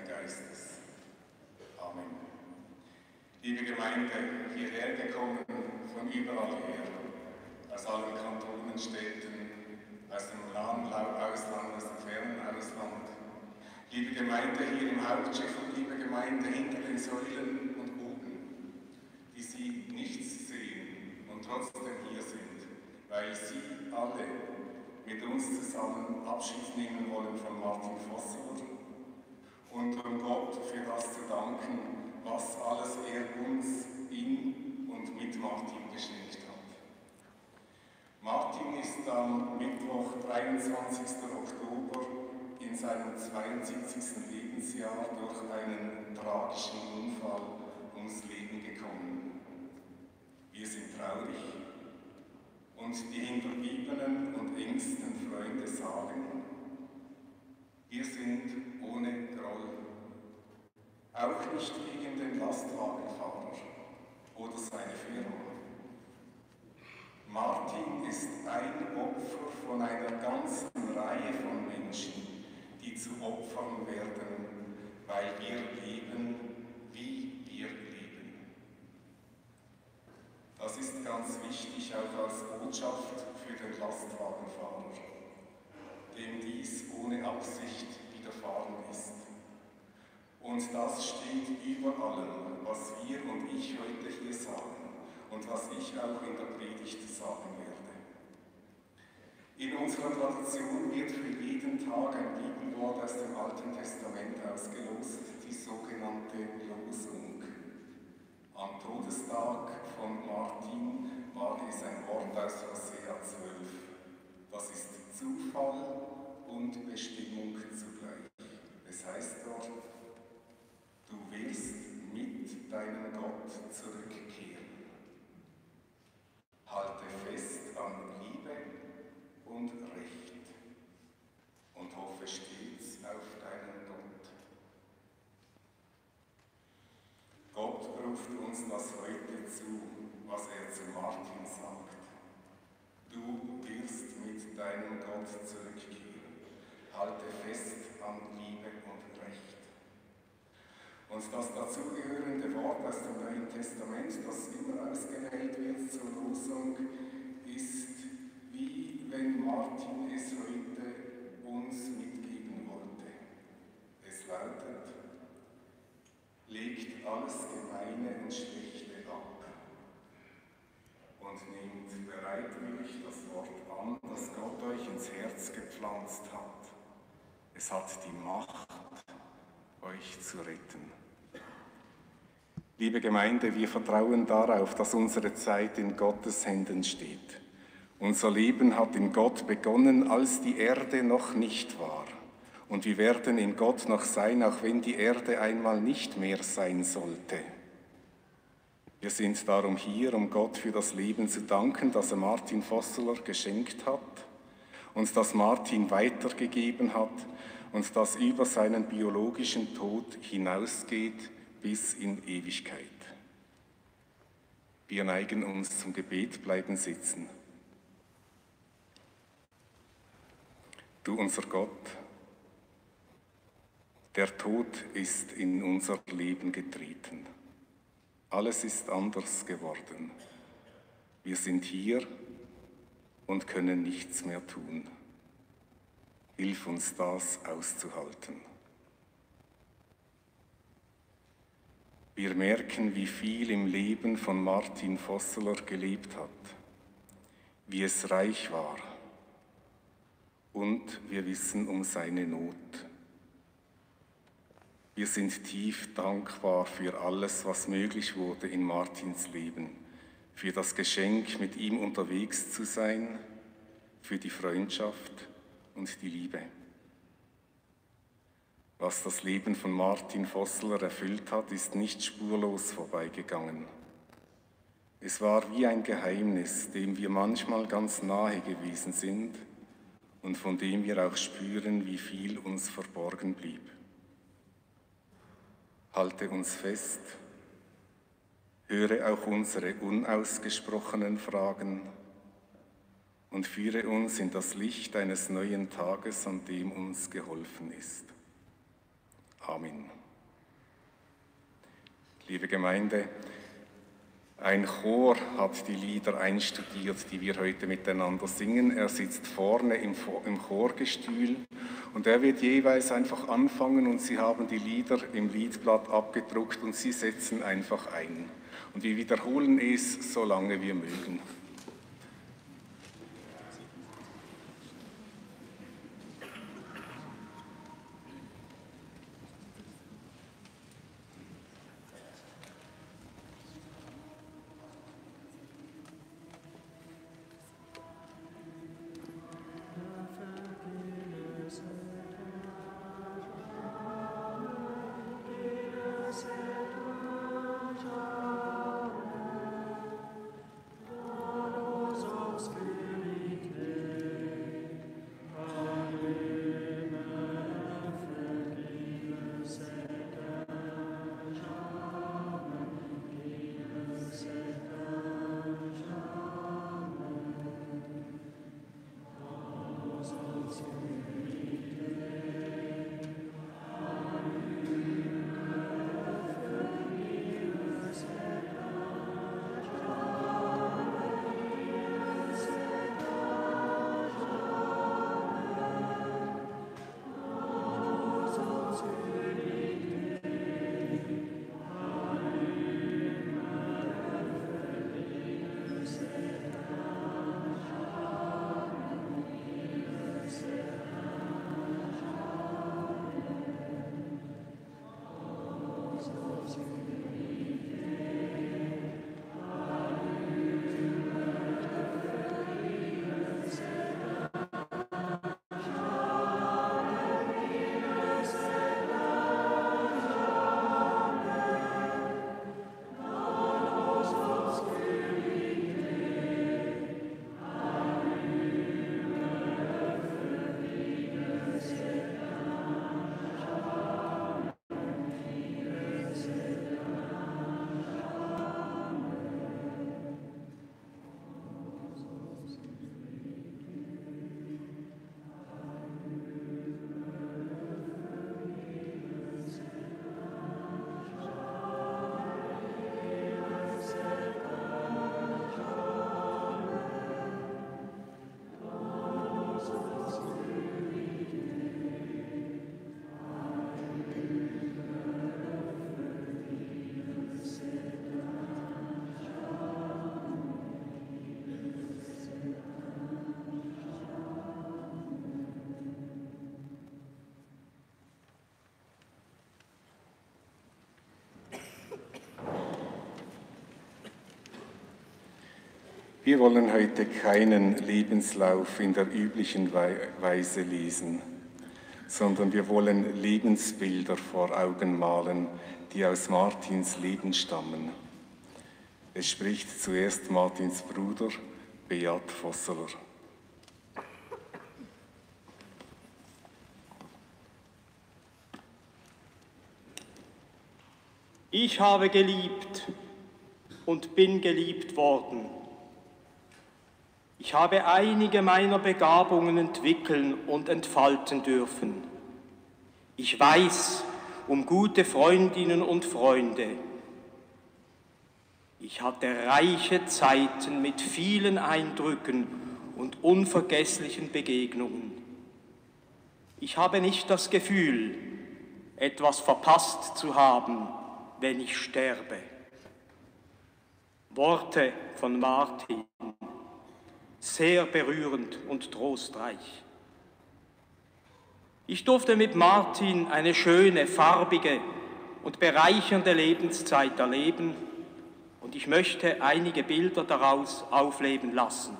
Heiligen Geistes. Amen. Liebe Gemeinde, hierher gekommen von überall her, aus allen Kantonen, Städten, aus dem nahen Ausland, aus dem fernen Ausland. Liebe Gemeinde hier im Hauptschiff und liebe Gemeinde hinter den Säulen und Bogen, die Sie nichts sehen und trotzdem hier sind, weil Sie alle mit uns zusammen Abschied nehmen wollen von Martin Vossler um Gott für das zu danken, was alles er uns in und mit Martin geschenkt hat. Martin ist am Mittwoch, 23. Oktober, in seinem 72. Lebensjahr durch einen tragischen Unfall ums Leben gekommen. Wir sind traurig und die Hinterbliebenen und engsten Freunde sagen, wir sind ohne Groll. Auch nicht gegen den Lastwagenfahrer oder seine Firma. Martin ist ein Opfer von einer ganzen Reihe von Menschen, die zu Opfern werden, weil wir leben, wie wir leben. Das ist ganz wichtig auch als Botschaft für den Lastwagenfahrer, dem dies ohne Absicht widerfahren ist. Und das steht über allem, was wir und ich heute hier sagen und was ich auch in der Predigt sagen werde. In unserer Tradition wird für jeden Tag ein Bibelwort aus dem Alten Testament ausgelost, die sogenannte Losung. Am Todestag von Martin war es ein Wort aus Hosea 12. Das ist Zufall und Bestimmung zugleich. Es heißt dort, du wirst mit deinem Gott zurückkehren. Halte fest an Liebe und Recht und hoffe stets auf deinen Gott. Gott ruft uns das heute zu, was er zu Martin sagt. Du wirst mit deinem Gott zurückkehren. Halte fest an Liebe und Recht. Und das dazugehörende Wort aus dem Neuen Testament, das immer ausgewählt wird zur Losung, ist wie wenn Martin es heute uns mitgeben wollte. Es lautet, legt alles Gemeine und Schlechte und nehmt bereitwillig das Wort an, das Gott euch ins Herz gepflanzt hat. Es hat die Macht, euch zu retten. Liebe Gemeinde, wir vertrauen darauf, dass unsere Zeit in Gottes Händen steht. Unser Leben hat in Gott begonnen, als die Erde noch nicht war. Und wir werden in Gott noch sein, auch wenn die Erde einmal nicht mehr sein sollte. Wir sind darum hier, um Gott für das Leben zu danken, das er Martin Vosseler geschenkt hat und das Martin weitergegeben hat und das über seinen biologischen Tod hinausgeht bis in Ewigkeit. Wir neigen uns zum Gebet, bleiben sitzen. Du unser Gott, der Tod ist in unser Leben getreten. Alles ist anders geworden. Wir sind hier und können nichts mehr tun. Hilf uns das auszuhalten. Wir merken, wie viel im Leben von Martin Vosseler gelebt hat, wie es reich war. Und wir wissen um seine Not. Wir sind tief dankbar für alles, was möglich wurde in Martins Leben, für das Geschenk, mit ihm unterwegs zu sein, für die Freundschaft und die Liebe. Was das Leben von Martin Vossler erfüllt hat, ist nicht spurlos vorbeigegangen. Es war wie ein Geheimnis, dem wir manchmal ganz nahe gewesen sind und von dem wir auch spüren, wie viel uns verborgen blieb. Halte uns fest, höre auch unsere unausgesprochenen Fragen und führe uns in das Licht eines neuen Tages, an dem uns geholfen ist. Amen. Liebe Gemeinde, ein Chor hat die Lieder einstudiert, die wir heute miteinander singen. Er sitzt vorne im, Chorgestühl und er wird jeweils einfach anfangen und Sie haben die Lieder im Liedblatt abgedruckt und Sie setzen einfach ein. Und wir wiederholen es, solange wir mögen. Wir wollen heute keinen Lebenslauf in der üblichen Weise lesen, sondern wir wollen Lebensbilder vor Augen malen, die aus Martins Leben stammen. Es spricht zuerst Martins Bruder, Beat Vosseler. Ich habe geliebt und bin geliebt worden. Ich habe einige meiner Begabungen entwickeln und entfalten dürfen. Ich weiß um gute Freundinnen und Freunde. Ich hatte reiche Zeiten mit vielen Eindrücken und unvergesslichen Begegnungen. Ich habe nicht das Gefühl, etwas verpasst zu haben, wenn ich sterbe. Worte von Martin sehr berührend und trostreich. Ich durfte mit Martin eine schöne, farbige und bereichernde Lebenszeit erleben und ich möchte einige Bilder daraus aufleben lassen.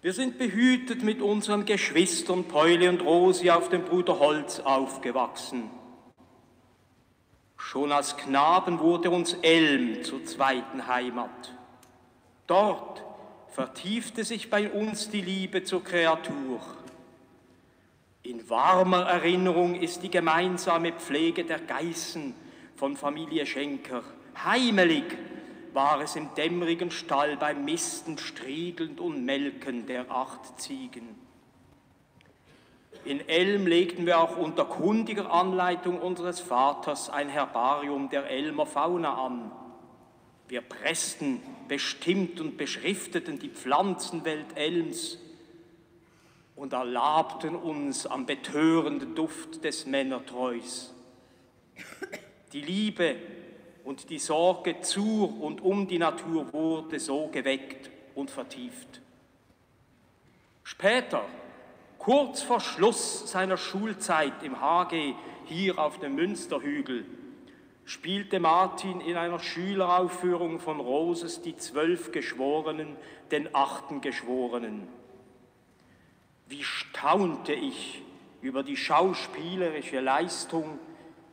Wir sind behütet mit unseren Geschwistern Päule und Rosi auf dem Bruder Holz aufgewachsen. Schon als Knaben wurde uns Elm zur zweiten Heimat. Dort vertiefte sich bei uns die Liebe zur Kreatur. In warmer Erinnerung ist die gemeinsame Pflege der Geißen von Familie Schenker. Heimelig war es im dämmerigen Stall beim Misten, Striegeln und Melken der acht Ziegen. In Elm legten wir auch unter kundiger Anleitung unseres Vaters ein Herbarium der Elmer Fauna an. Wir pressten, bestimmt und beschrifteten die Pflanzenwelt Elms und erlabten uns am betörenden Duft des Männertreus. Die Liebe und die Sorge zu und um die Natur wurde so geweckt und vertieft. Später, kurz vor Schluss seiner Schulzeit im HG hier auf dem Münsterhügel, spielte Martin in einer Schüleraufführung von Roses die zwölf Geschworenen, den achten Geschworenen. Wie staunte ich über die schauspielerische Leistung,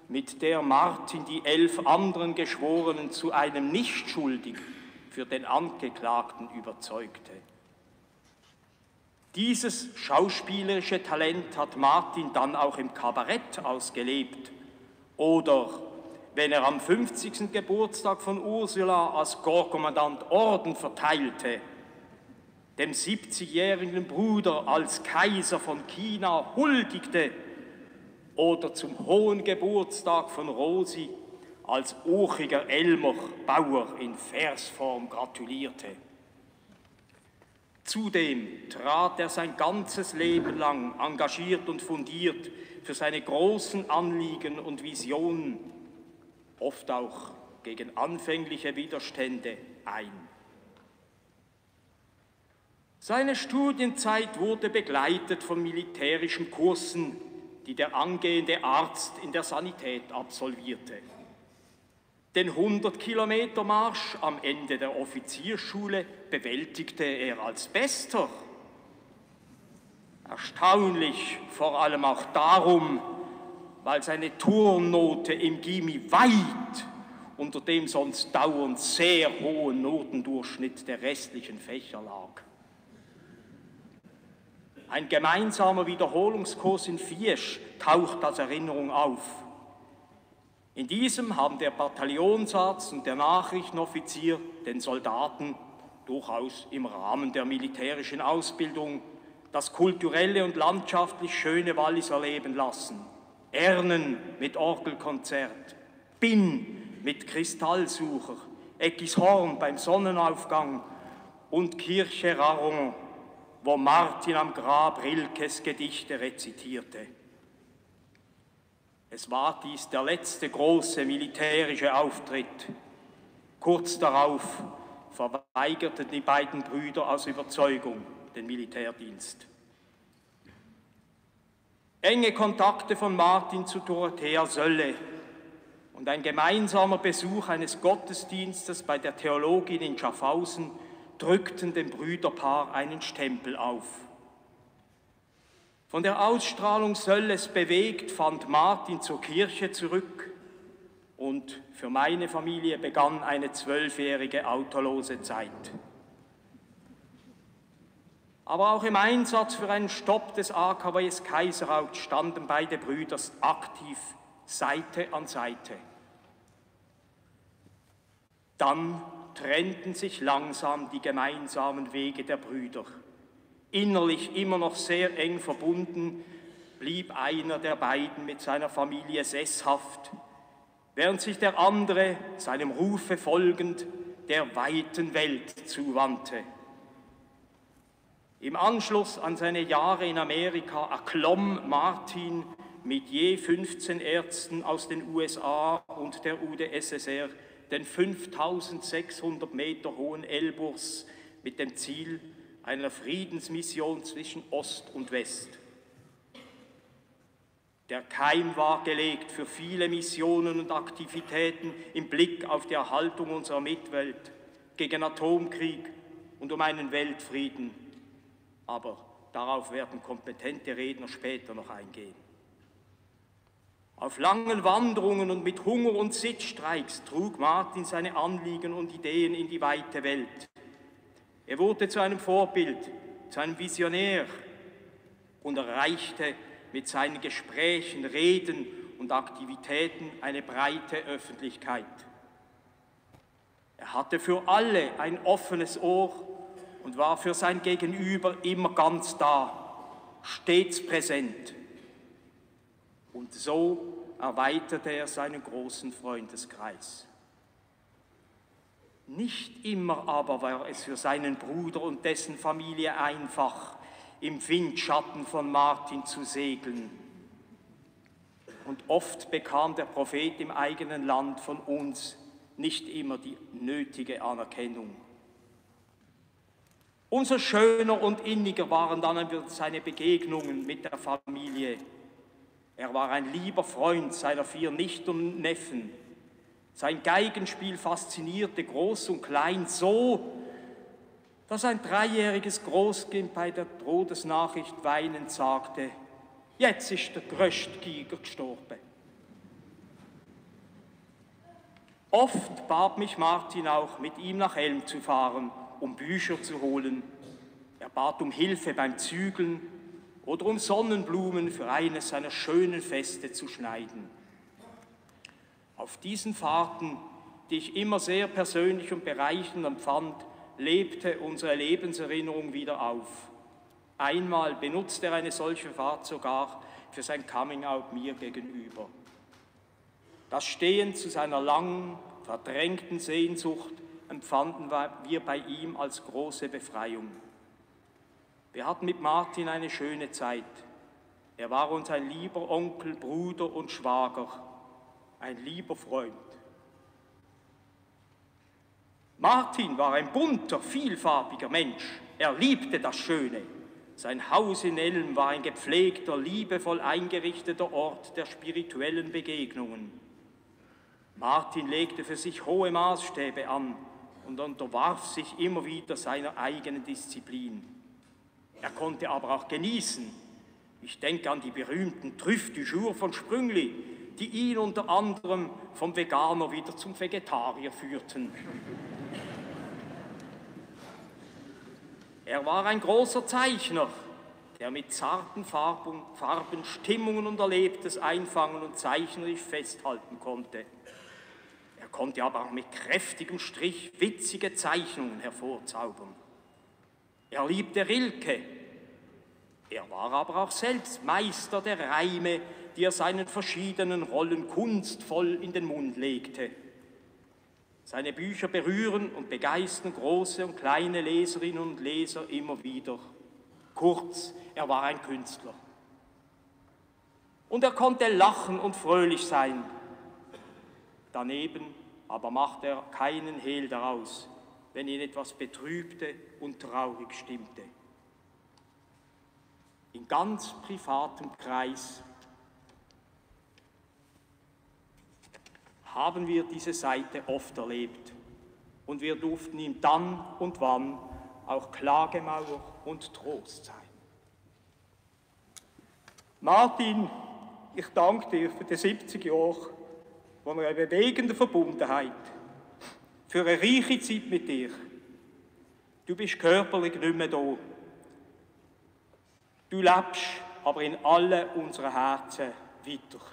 mit der Martin die elf anderen Geschworenen zu einem Nichtschuldig für den Angeklagten überzeugte. Dieses schauspielerische Talent hat Martin dann auch im Kabarett ausgelebt oder wenn er am 50. Geburtstag von Ursula als Korpskommandant Orden verteilte, dem 70-jährigen Bruder als Kaiser von China huldigte oder zum hohen Geburtstag von Rosi als uchiger Elmer Bauer in Versform gratulierte. Zudem trat er sein ganzes Leben lang engagiert und fundiert für seine großen Anliegen und Visionen oft auch gegen anfängliche Widerstände ein. Seine Studienzeit wurde begleitet von militärischen Kursen, die der angehende Arzt in der Sanität absolvierte. Den 100-Kilometer-Marsch am Ende der Offizierschule bewältigte er als Bester. Erstaunlich vor allem auch darum, weil seine Turnnote im Gimmi weit unter dem sonst dauernd sehr hohen Notendurchschnitt der restlichen Fächer lag. Ein gemeinsamer Wiederholungskurs in Fiesch taucht als Erinnerung auf. In diesem haben der Bataillonsarzt und der Nachrichtenoffizier den Soldaten durchaus im Rahmen der militärischen Ausbildung das kulturelle und landschaftlich schöne Wallis erleben lassen. Ernen mit Orgelkonzert, Bin mit Kristallsucher, Eckishorn beim Sonnenaufgang und Kirche Raron, wo Martin am Grab Rilkes Gedichte rezitierte. Es war dies der letzte große militärische Auftritt. Kurz darauf verweigerten die beiden Brüder aus Überzeugung den Militärdienst. Enge Kontakte von Martin zu Dorothea Sölle und ein gemeinsamer Besuch eines Gottesdienstes bei der Theologin in Schaffhausen drückten dem Brüderpaar einen Stempel auf. Von der Ausstrahlung Sölles bewegt fand Martin zur Kirche zurück und für meine Familie begann eine zwölfjährige autolose Zeit. Aber auch im Einsatz für einen Stopp des AKWs Kaiserhaut standen beide Brüder aktiv Seite an Seite. Dann trennten sich langsam die gemeinsamen Wege der Brüder. Innerlich immer noch sehr eng verbunden blieb einer der beiden mit seiner Familie sesshaft, während sich der andere, seinem Rufe folgend, der weiten Welt zuwandte. Im Anschluss an seine Jahre in Amerika erklomm Martin mit je 15 Ärzten aus den USA und der UdSSR den 5600 Meter hohen Elburs mit dem Ziel einer Friedensmission zwischen Ost und West. Der Keim war gelegt für viele Missionen und Aktivitäten im Blick auf die Erhaltung unserer Mitwelt gegen Atomkrieg und um einen Weltfrieden aber darauf werden kompetente Redner später noch eingehen. Auf langen Wanderungen und mit Hunger und Sitzstreiks trug Martin seine Anliegen und Ideen in die weite Welt. Er wurde zu einem Vorbild, zu einem Visionär und erreichte mit seinen Gesprächen, Reden und Aktivitäten eine breite Öffentlichkeit. Er hatte für alle ein offenes Ohr und war für sein Gegenüber immer ganz da, stets präsent. Und so erweiterte er seinen großen Freundeskreis. Nicht immer aber war es für seinen Bruder und dessen Familie einfach, im Windschatten von Martin zu segeln. Und oft bekam der Prophet im eigenen Land von uns nicht immer die nötige Anerkennung. Umso schöner und inniger waren dann seine Begegnungen mit der Familie. Er war ein lieber Freund seiner vier Nichten und Neffen. Sein Geigenspiel faszinierte Groß und Klein so, dass ein dreijähriges Großkind bei der Todesnachricht weinend sagte, jetzt ist der größte gestorben. Oft bat mich Martin auch, mit ihm nach Helm zu fahren, um Bücher zu holen. Er bat um Hilfe beim Zügeln oder um Sonnenblumen für eines seiner schönen Feste zu schneiden. Auf diesen Fahrten, die ich immer sehr persönlich und bereichend empfand, lebte unsere Lebenserinnerung wieder auf. Einmal benutzte er eine solche Fahrt sogar für sein Coming-out mir gegenüber. Das Stehen zu seiner langen, verdrängten Sehnsucht empfanden wir bei ihm als große Befreiung. Wir hatten mit Martin eine schöne Zeit. Er war uns ein lieber Onkel, Bruder und Schwager, ein lieber Freund. Martin war ein bunter, vielfarbiger Mensch. Er liebte das Schöne. Sein Haus in Elm war ein gepflegter, liebevoll eingerichteter Ort der spirituellen Begegnungen. Martin legte für sich hohe Maßstäbe an und unterwarf sich immer wieder seiner eigenen Disziplin. Er konnte aber auch genießen. Ich denke an die berühmten Trüff du Jour von Sprüngli, die ihn unter anderem vom Veganer wieder zum Vegetarier führten. Er war ein großer Zeichner, der mit zarten Farben, Farben Stimmungen und Erlebtes einfangen und zeichnerisch festhalten konnte. Konnte aber auch mit kräftigem Strich witzige Zeichnungen hervorzaubern. Er liebte Rilke. Er war aber auch selbst Meister der Reime, die er seinen verschiedenen Rollen kunstvoll in den Mund legte. Seine Bücher berühren und begeistern große und kleine Leserinnen und Leser immer wieder. Kurz, er war ein Künstler. Und er konnte lachen und fröhlich sein. Daneben aber machte er keinen Hehl daraus, wenn ihn etwas betrübte und traurig stimmte. In ganz privatem Kreis haben wir diese Seite oft erlebt und wir durften ihm dann und wann auch Klagemauer und Trost sein. Martin, ich danke dir für die 70 Jahre von einer bewegenden Verbundenheit, für eine reiche Zeit mit dir. Du bist körperlich nicht mehr da. Du lebst aber in allen unseren Herzen weiter.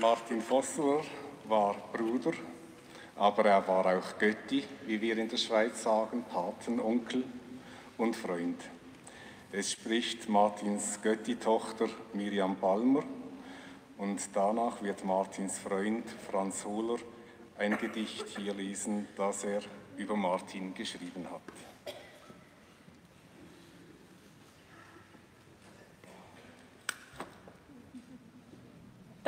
Martin Vossler war Bruder, aber er war auch Götti, wie wir in der Schweiz sagen, Patenonkel und Freund. Es spricht Martins Götti-Tochter Miriam Palmer und danach wird Martins Freund Franz Hohler ein Gedicht hier lesen, das er über Martin geschrieben hat.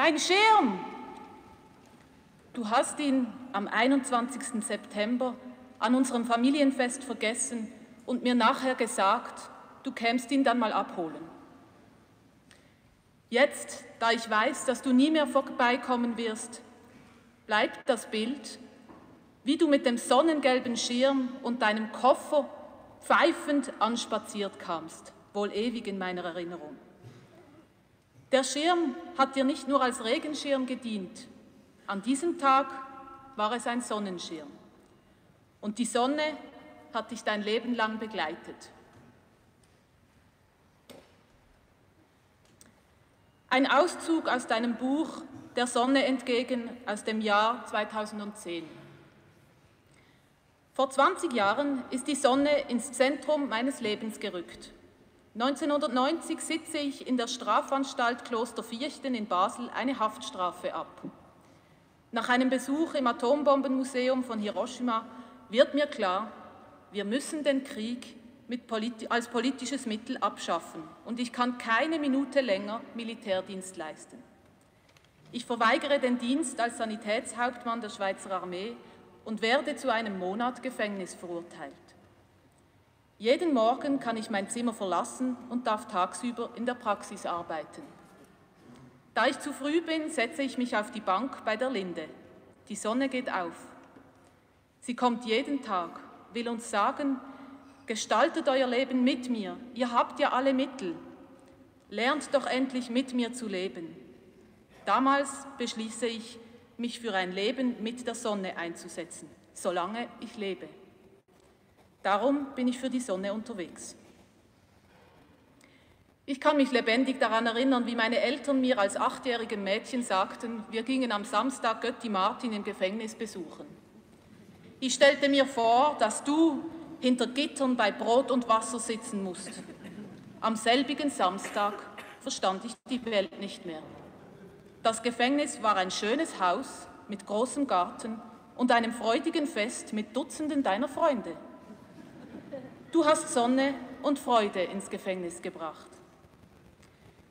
Dein Schirm! Du hast ihn am 21. September an unserem Familienfest vergessen und mir nachher gesagt, du kämst ihn dann mal abholen. Jetzt, da ich weiß, dass du nie mehr vorbeikommen wirst, bleibt das Bild, wie du mit dem sonnengelben Schirm und deinem Koffer pfeifend anspaziert kamst, wohl ewig in meiner Erinnerung. Der Schirm hat dir nicht nur als Regenschirm gedient, an diesem Tag war es ein Sonnenschirm. Und die Sonne hat dich dein Leben lang begleitet. Ein Auszug aus deinem Buch Der Sonne entgegen aus dem Jahr 2010. Vor 20 Jahren ist die Sonne ins Zentrum meines Lebens gerückt. 1990 sitze ich in der Strafanstalt Kloster Vierchten in Basel eine Haftstrafe ab. Nach einem Besuch im Atombombenmuseum von Hiroshima wird mir klar, wir müssen den Krieg politi als politisches Mittel abschaffen und ich kann keine Minute länger Militärdienst leisten. Ich verweigere den Dienst als Sanitätshauptmann der Schweizer Armee und werde zu einem Monat Gefängnis verurteilt. Jeden Morgen kann ich mein Zimmer verlassen und darf tagsüber in der Praxis arbeiten. Da ich zu früh bin, setze ich mich auf die Bank bei der Linde. Die Sonne geht auf. Sie kommt jeden Tag, will uns sagen, Gestaltet euer Leben mit mir. Ihr habt ja alle Mittel. Lernt doch endlich mit mir zu leben. Damals beschließe ich, mich für ein Leben mit der Sonne einzusetzen, solange ich lebe. Darum bin ich für die Sonne unterwegs. Ich kann mich lebendig daran erinnern, wie meine Eltern mir als achtjährigem Mädchen sagten, wir gingen am Samstag Götti Martin im Gefängnis besuchen. Ich stellte mir vor, dass du hinter Gittern bei Brot und Wasser sitzen musst. Am selbigen Samstag verstand ich die Welt nicht mehr. Das Gefängnis war ein schönes Haus mit großem Garten und einem freudigen Fest mit Dutzenden deiner Freunde. Du hast Sonne und Freude ins Gefängnis gebracht.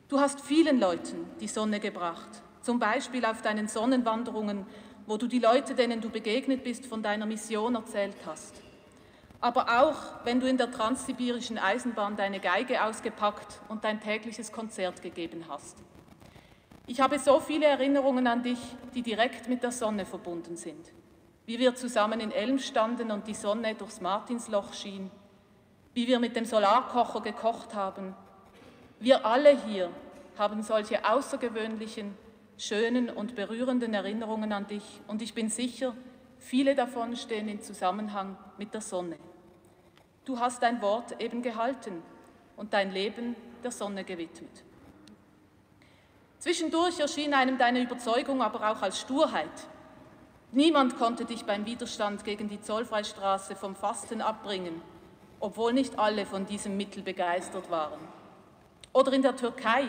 Du hast vielen Leuten die Sonne gebracht, zum Beispiel auf deinen Sonnenwanderungen, wo du die Leute, denen du begegnet bist, von deiner Mission erzählt hast aber auch wenn du in der transsibirischen Eisenbahn deine Geige ausgepackt und dein tägliches Konzert gegeben hast. Ich habe so viele Erinnerungen an dich, die direkt mit der Sonne verbunden sind. Wie wir zusammen in Elm standen und die Sonne durchs Martinsloch schien. Wie wir mit dem Solarkocher gekocht haben. Wir alle hier haben solche außergewöhnlichen, schönen und berührenden Erinnerungen an dich und ich bin sicher, viele davon stehen in Zusammenhang mit der Sonne. Du hast dein Wort eben gehalten und dein Leben der Sonne gewidmet. Zwischendurch erschien einem deine Überzeugung aber auch als Sturheit. Niemand konnte dich beim Widerstand gegen die Zollfreistraße vom Fasten abbringen, obwohl nicht alle von diesem Mittel begeistert waren. Oder in der Türkei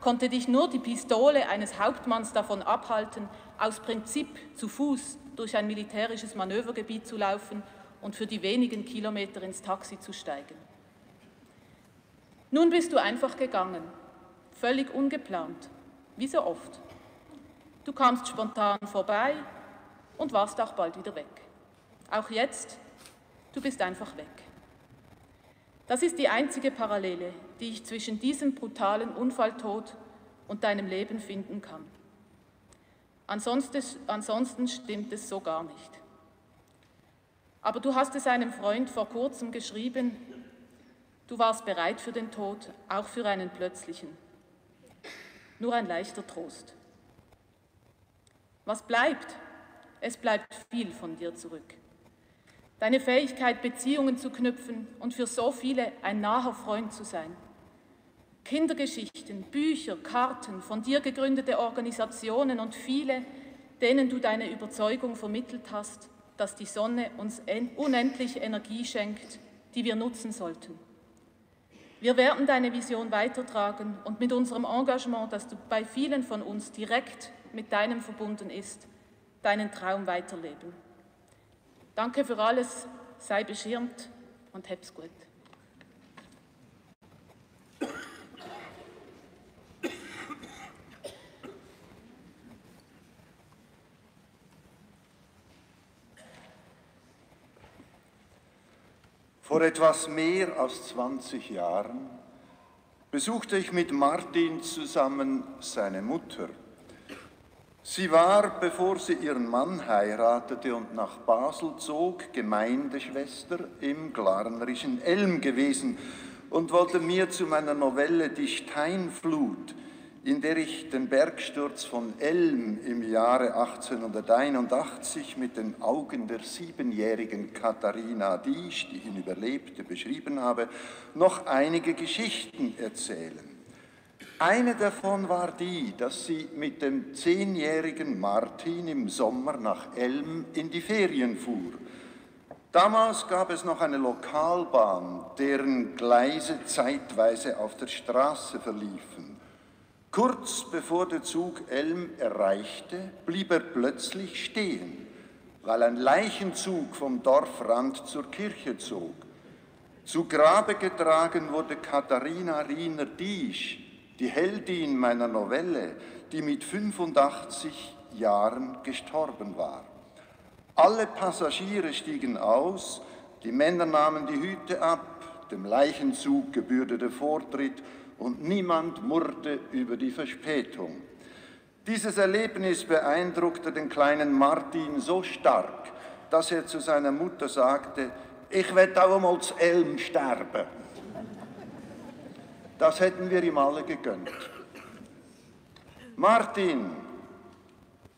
konnte dich nur die Pistole eines Hauptmanns davon abhalten, aus Prinzip zu Fuß durch ein militärisches Manövergebiet zu laufen und für die wenigen Kilometer ins Taxi zu steigen. Nun bist du einfach gegangen, völlig ungeplant, wie so oft. Du kamst spontan vorbei und warst auch bald wieder weg. Auch jetzt, du bist einfach weg. Das ist die einzige Parallele, die ich zwischen diesem brutalen Unfalltod und deinem Leben finden kann. Ansonsten, ansonsten stimmt es so gar nicht. Aber du hast es einem Freund vor kurzem geschrieben, du warst bereit für den Tod, auch für einen plötzlichen. Nur ein leichter Trost. Was bleibt? Es bleibt viel von dir zurück. Deine Fähigkeit, Beziehungen zu knüpfen und für so viele ein naher Freund zu sein. Kindergeschichten, Bücher, Karten, von dir gegründete Organisationen und viele, denen du deine Überzeugung vermittelt hast, dass die Sonne uns unendlich Energie schenkt, die wir nutzen sollten. Wir werden deine Vision weitertragen und mit unserem Engagement, das du bei vielen von uns direkt mit deinem verbunden ist, deinen Traum weiterleben. Danke für alles, sei beschirmt und hab's gut. Vor etwas mehr als 20 Jahren besuchte ich mit Martin zusammen seine Mutter. Sie war, bevor sie ihren Mann heiratete und nach Basel zog, Gemeindeschwester im glarnerischen Elm gewesen und wollte mir zu meiner Novelle Die Steinflut in der ich den Bergsturz von Elm im Jahre 1881 mit den Augen der siebenjährigen Katharina Diesch, die ihn überlebte, beschrieben habe, noch einige Geschichten erzählen. Eine davon war die, dass sie mit dem zehnjährigen Martin im Sommer nach Elm in die Ferien fuhr. Damals gab es noch eine Lokalbahn, deren Gleise zeitweise auf der Straße verliefen. Kurz bevor der Zug Elm erreichte, blieb er plötzlich stehen, weil ein Leichenzug vom Dorfrand zur Kirche zog. Zu Grabe getragen wurde Katharina Riener-Diesch, die Heldin meiner Novelle, die mit 85 Jahren gestorben war. Alle Passagiere stiegen aus, die Männer nahmen die Hüte ab, dem Leichenzug gebührte Vortritt und niemand murrte über die Verspätung. Dieses Erlebnis beeindruckte den kleinen Martin so stark, dass er zu seiner Mutter sagte, ich werde auch einmal zu Elm sterben. Das hätten wir ihm alle gegönnt. Martin,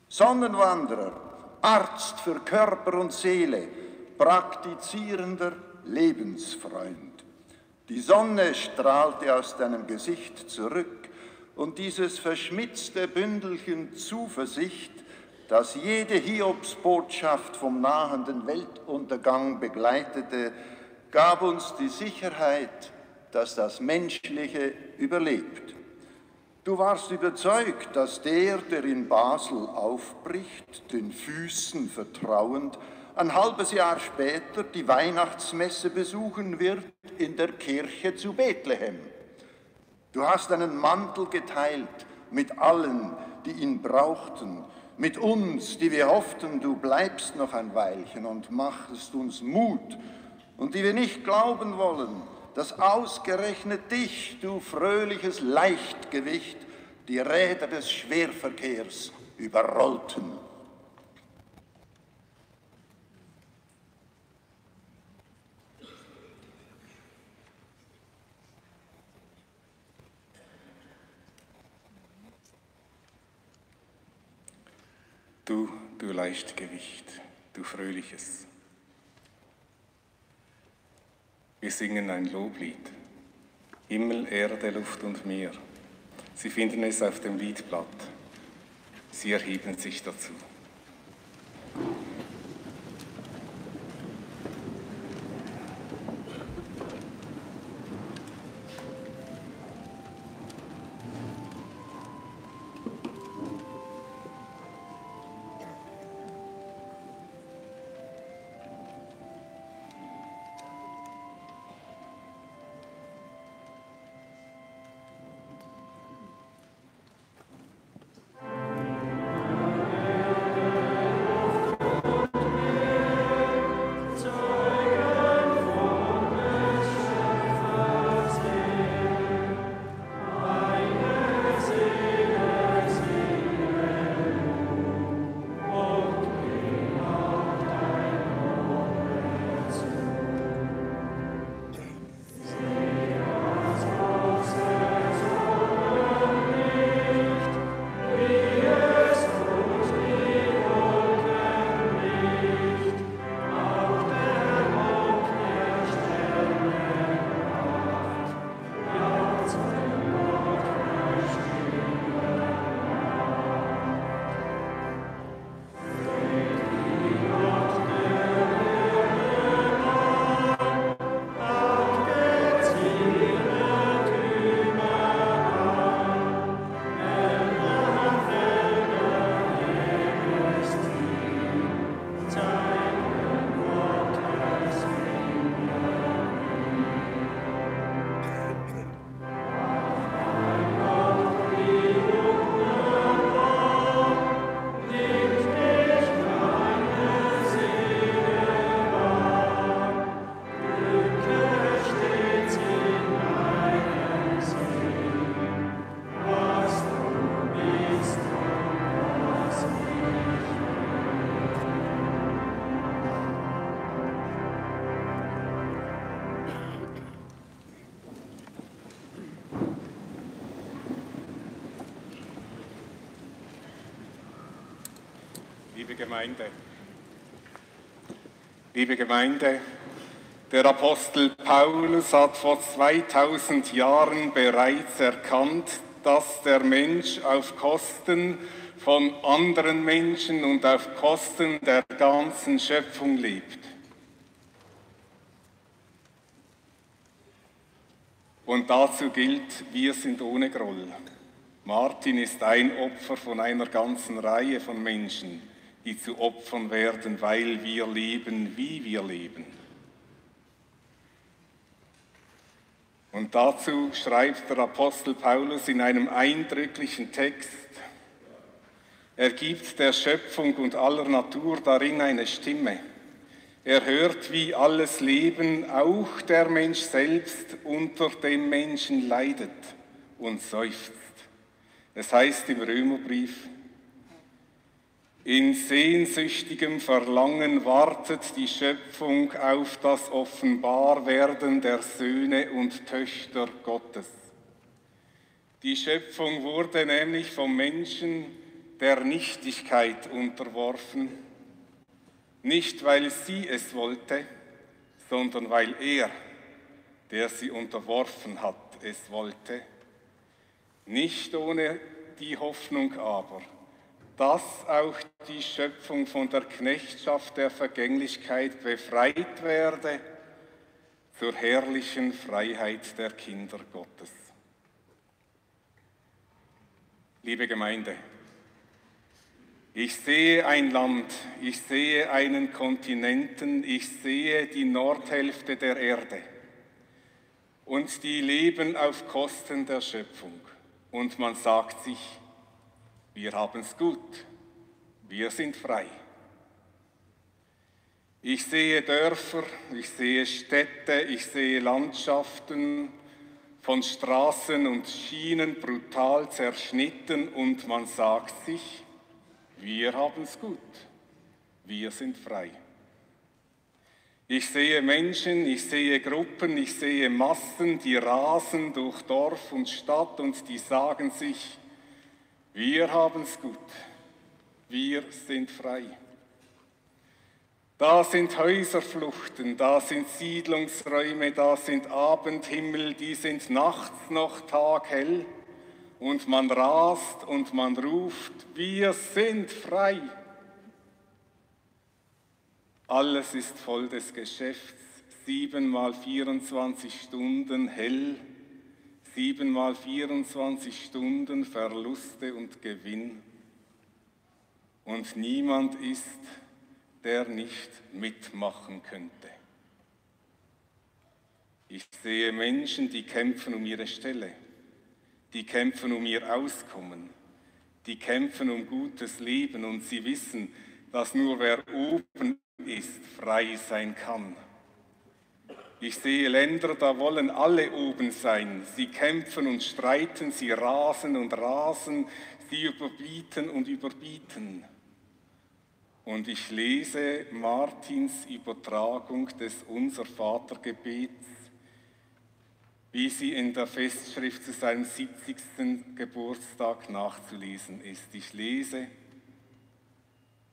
Sonnenwanderer, Arzt für Körper und Seele, praktizierender Lebensfreund. Die Sonne strahlte aus deinem Gesicht zurück und dieses verschmitzte Bündelchen Zuversicht, das jede Hiobsbotschaft vom nahenden Weltuntergang begleitete, gab uns die Sicherheit, dass das Menschliche überlebt. Du warst überzeugt, dass der, der in Basel aufbricht, den Füßen vertrauend, ein halbes Jahr später die Weihnachtsmesse besuchen wird in der Kirche zu Bethlehem. Du hast einen Mantel geteilt mit allen, die ihn brauchten, mit uns, die wir hofften, du bleibst noch ein Weilchen und machst uns Mut und die wir nicht glauben wollen, dass ausgerechnet dich, du fröhliches Leichtgewicht, die Räder des Schwerverkehrs überrollten. Du, du Leichtgewicht, du Fröhliches. Wir singen ein Loblied. Himmel, Erde, Luft und Meer. Sie finden es auf dem Liedblatt. Sie erheben sich dazu. Liebe Gemeinde. Liebe Gemeinde, der Apostel Paulus hat vor 2000 Jahren bereits erkannt, dass der Mensch auf Kosten von anderen Menschen und auf Kosten der ganzen Schöpfung lebt. Und dazu gilt, wir sind ohne Groll. Martin ist ein Opfer von einer ganzen Reihe von Menschen, die zu Opfern werden, weil wir leben, wie wir leben. Und dazu schreibt der Apostel Paulus in einem eindrücklichen Text, er gibt der Schöpfung und aller Natur darin eine Stimme. Er hört, wie alles Leben, auch der Mensch selbst, unter dem Menschen leidet und seufzt. Es heißt im Römerbrief, in sehnsüchtigem Verlangen wartet die Schöpfung auf das Offenbarwerden der Söhne und Töchter Gottes. Die Schöpfung wurde nämlich vom Menschen der Nichtigkeit unterworfen, nicht weil sie es wollte, sondern weil er, der sie unterworfen hat, es wollte. Nicht ohne die Hoffnung aber, dass auch die Schöpfung von der Knechtschaft der Vergänglichkeit befreit werde zur herrlichen Freiheit der Kinder Gottes. Liebe Gemeinde, ich sehe ein Land, ich sehe einen Kontinenten, ich sehe die Nordhälfte der Erde und die leben auf Kosten der Schöpfung. Und man sagt sich, wir haben es gut, wir sind frei. Ich sehe Dörfer, ich sehe Städte, ich sehe Landschaften von Straßen und Schienen brutal zerschnitten und man sagt sich, wir haben es gut. Wir sind frei. Ich sehe Menschen, ich sehe Gruppen, ich sehe Massen, die rasen durch Dorf und Stadt und die sagen sich, wir haben es gut. Wir sind frei. Da sind Häuserfluchten, da sind Siedlungsräume, da sind Abendhimmel, die sind nachts noch taghell und man rast und man ruft, wir sind frei. Alles ist voll des Geschäfts, sieben mal 24 Stunden hell, sieben mal 24 Stunden Verluste und Gewinn. Und niemand ist, der nicht mitmachen könnte. Ich sehe Menschen, die kämpfen um ihre Stelle die kämpfen um ihr Auskommen, die kämpfen um gutes Leben und sie wissen, dass nur wer oben ist, frei sein kann. Ich sehe Länder, da wollen alle oben sein. Sie kämpfen und streiten, sie rasen und rasen, sie überbieten und überbieten. Und ich lese Martins Übertragung des Unser Vatergebets wie sie in der Festschrift zu seinem 70. Geburtstag nachzulesen ist. Ich lese,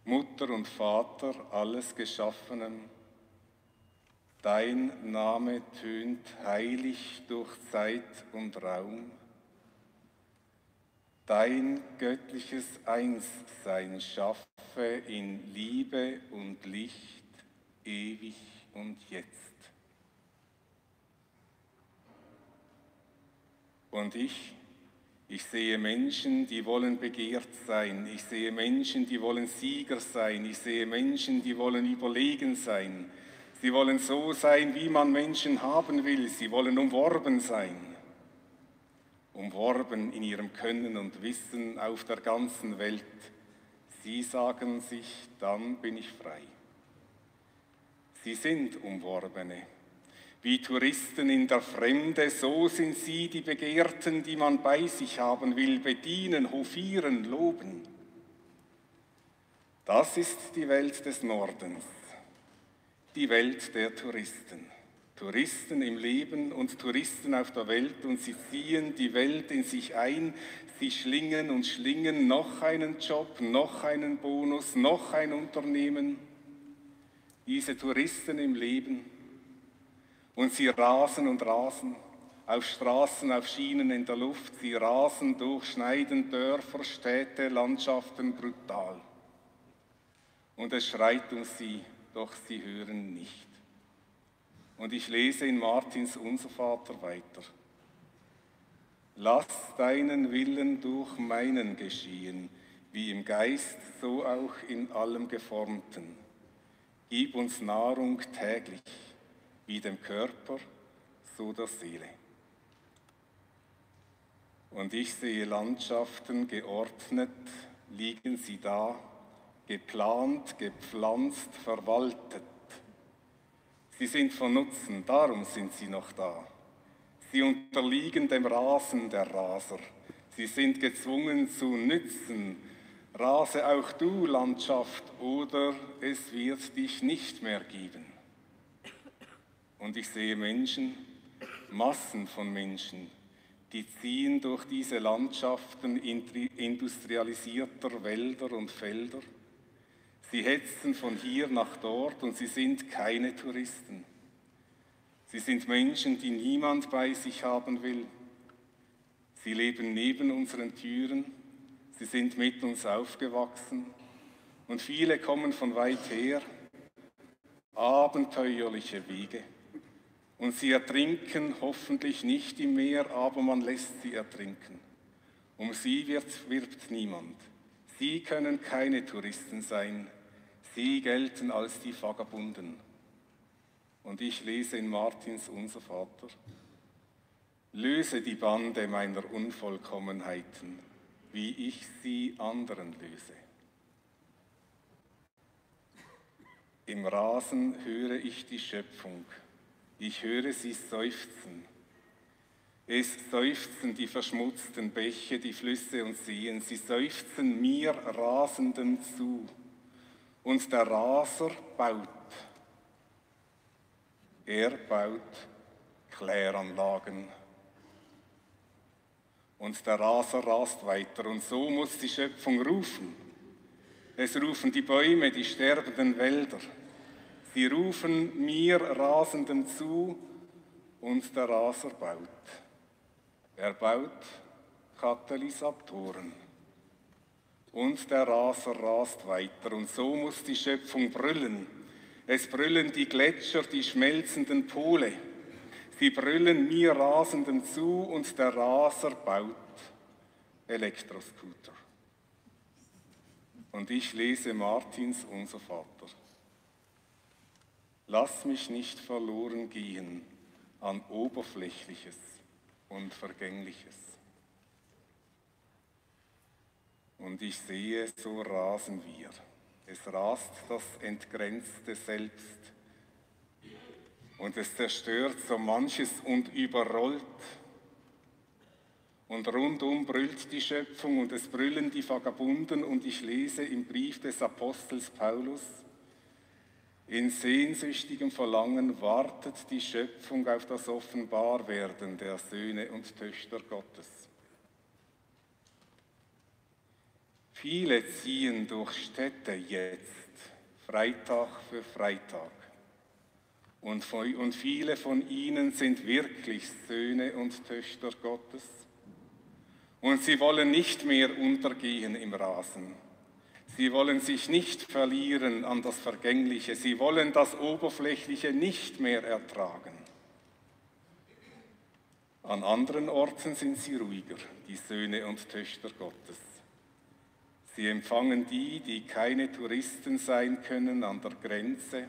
Mutter und Vater alles Geschaffenen, dein Name tönt heilig durch Zeit und Raum, dein göttliches Einssein schaffe in Liebe und Licht ewig und jetzt. Und ich, ich sehe Menschen, die wollen begehrt sein. Ich sehe Menschen, die wollen Sieger sein. Ich sehe Menschen, die wollen überlegen sein. Sie wollen so sein, wie man Menschen haben will. Sie wollen umworben sein. Umworben in ihrem Können und Wissen auf der ganzen Welt. Sie sagen sich, dann bin ich frei. Sie sind Umworbene. Wie Touristen in der Fremde, so sind sie die Begehrten, die man bei sich haben will, bedienen, hofieren, loben. Das ist die Welt des Nordens, die Welt der Touristen. Touristen im Leben und Touristen auf der Welt und sie ziehen die Welt in sich ein, sie schlingen und schlingen noch einen Job, noch einen Bonus, noch ein Unternehmen. Diese Touristen im Leben und sie rasen und rasen auf Straßen, auf Schienen in der Luft, sie rasen durch, schneiden Dörfer, Städte, Landschaften brutal. Und es schreit um sie, doch sie hören nicht. Und ich lese in Martins Unser Vater weiter. Lass deinen Willen durch meinen geschehen, wie im Geist, so auch in allem Geformten. Gib uns Nahrung täglich, wie dem Körper, so der Seele. Und ich sehe Landschaften geordnet, liegen sie da, geplant, gepflanzt, verwaltet Sie sind von Nutzen, darum sind sie noch da. Sie unterliegen dem Rasen der Raser. Sie sind gezwungen zu nützen. Rase auch du, Landschaft, oder es wird dich nicht mehr geben. Und ich sehe Menschen, Massen von Menschen, die ziehen durch diese Landschaften industrialisierter Wälder und Felder Sie hetzen von hier nach dort und sie sind keine Touristen. Sie sind Menschen, die niemand bei sich haben will. Sie leben neben unseren Türen. Sie sind mit uns aufgewachsen. Und viele kommen von weit her. Abenteuerliche Wege. Und sie ertrinken hoffentlich nicht im Meer, aber man lässt sie ertrinken. Um sie wirbt niemand. Sie können keine Touristen sein. Sie gelten als die Vagabunden. Und ich lese in Martins Unser Vater, löse die Bande meiner Unvollkommenheiten, wie ich sie anderen löse. Im Rasen höre ich die Schöpfung, ich höre sie seufzen. Es seufzen die verschmutzten Bäche, die Flüsse und Seen, sie seufzen mir Rasenden zu und der Raser baut. Er baut Kläranlagen. Und der Raser rast weiter. Und so muss die Schöpfung rufen. Es rufen die Bäume, die sterbenden Wälder. Sie rufen mir Rasenden zu und der Raser baut. Er baut Katalysatoren. Und der Raser rast weiter. Und so muss die Schöpfung brüllen. Es brüllen die Gletscher, die schmelzenden Pole. Sie brüllen mir Rasenden zu und der Raser baut Elektroscooter. Und ich lese Martins Unser Vater. Lass mich nicht verloren gehen an Oberflächliches und Vergängliches. Und ich sehe, so rasen wir. Es rast das Entgrenzte selbst. Und es zerstört so manches und überrollt. Und rundum brüllt die Schöpfung und es brüllen die Vagabunden. Und ich lese im Brief des Apostels Paulus, in sehnsüchtigem Verlangen wartet die Schöpfung auf das Offenbarwerden der Söhne und Töchter Gottes. Viele ziehen durch Städte jetzt, Freitag für Freitag. Und, viele von ihnen sind wirklich Söhne und Töchter Gottes. Und sie wollen nicht mehr untergehen im Rasen. Sie wollen sich nicht verlieren an das Vergängliche. Sie wollen das Oberflächliche nicht mehr ertragen. An anderen Orten sind sie ruhiger, die Söhne und Töchter Gottes. Sie empfangen die, die keine Touristen sein können, an der Grenze.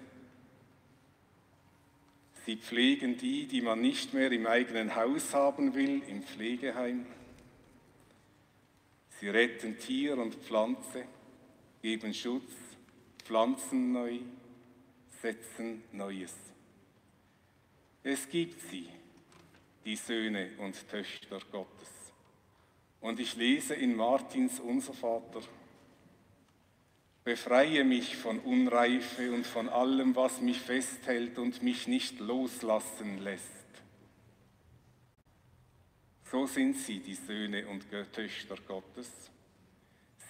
Sie pflegen die, die man nicht mehr im eigenen Haus haben will, im Pflegeheim. Sie retten Tier und Pflanze, geben Schutz, pflanzen neu, setzen Neues. Es gibt sie, die Söhne und Töchter Gottes. Und ich lese in Martins Unser Vater, Befreie mich von Unreife und von allem, was mich festhält und mich nicht loslassen lässt. So sind sie, die Söhne und Töchter Gottes.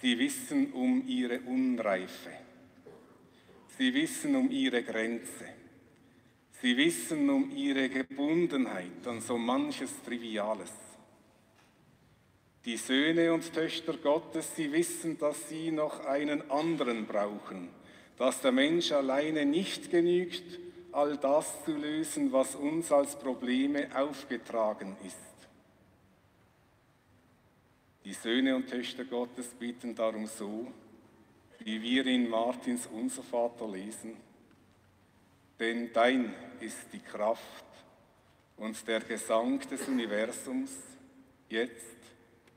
Sie wissen um ihre Unreife. Sie wissen um ihre Grenze. Sie wissen um ihre Gebundenheit an so manches Triviales. Die Söhne und Töchter Gottes, sie wissen, dass sie noch einen anderen brauchen, dass der Mensch alleine nicht genügt, all das zu lösen, was uns als Probleme aufgetragen ist. Die Söhne und Töchter Gottes bitten darum so, wie wir in Martins Unser Vater lesen, denn dein ist die Kraft und der Gesang des Universums jetzt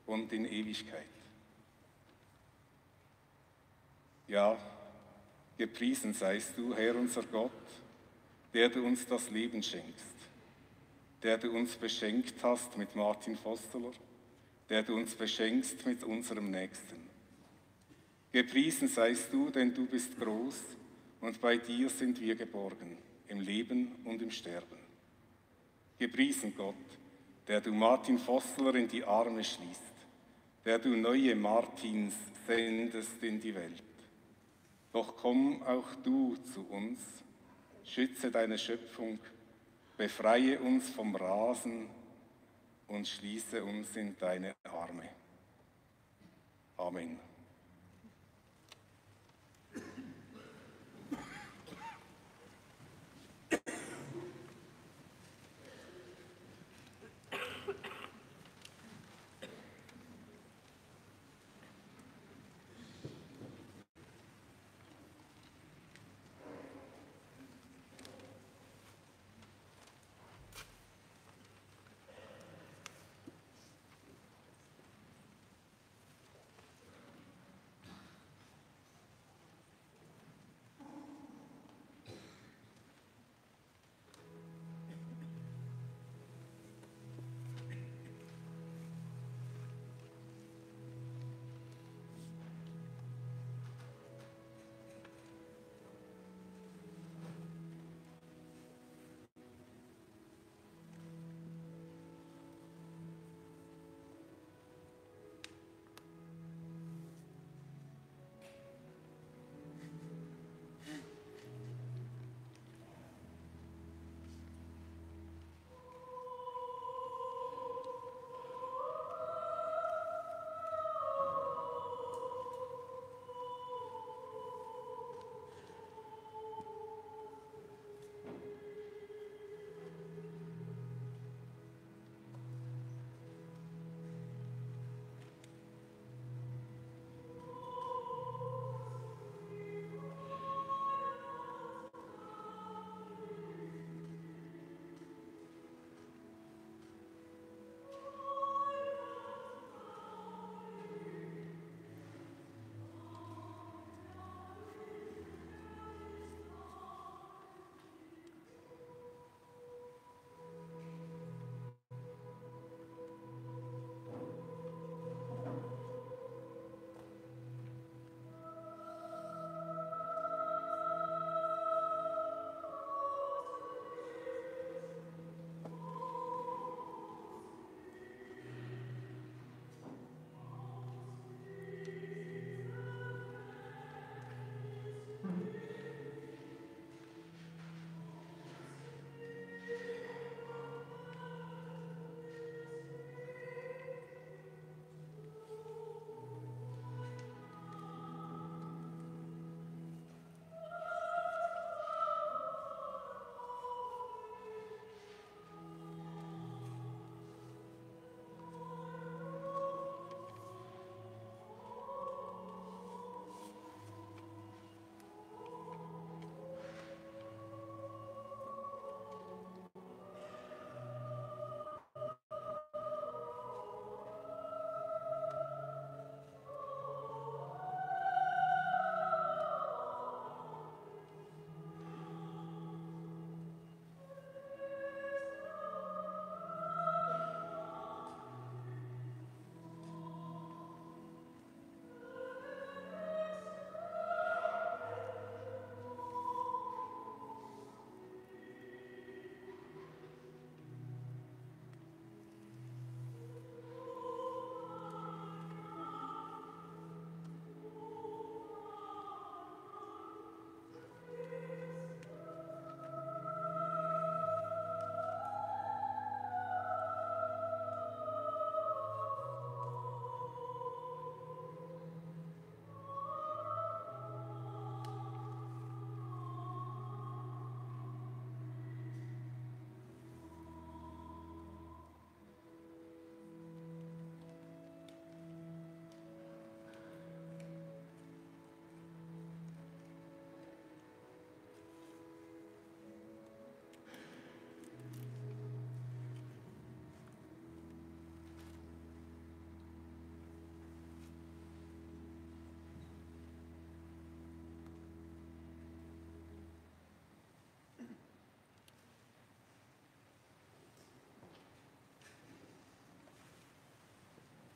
und in Ewigkeit. Ja, gepriesen seist du, Herr unser Gott, der du uns das Leben schenkst, der du uns beschenkt hast mit Martin Fosteler, der du uns beschenkst mit unserem Nächsten. Gepriesen seist du, denn du bist groß und bei dir sind wir geborgen, im Leben und im Sterben. Gepriesen Gott, der du Martin Fossler in die Arme schließt der du neue Martins sendest in die Welt. Doch komm auch du zu uns, schütze deine Schöpfung, befreie uns vom Rasen und schließe uns in deine Arme. Amen.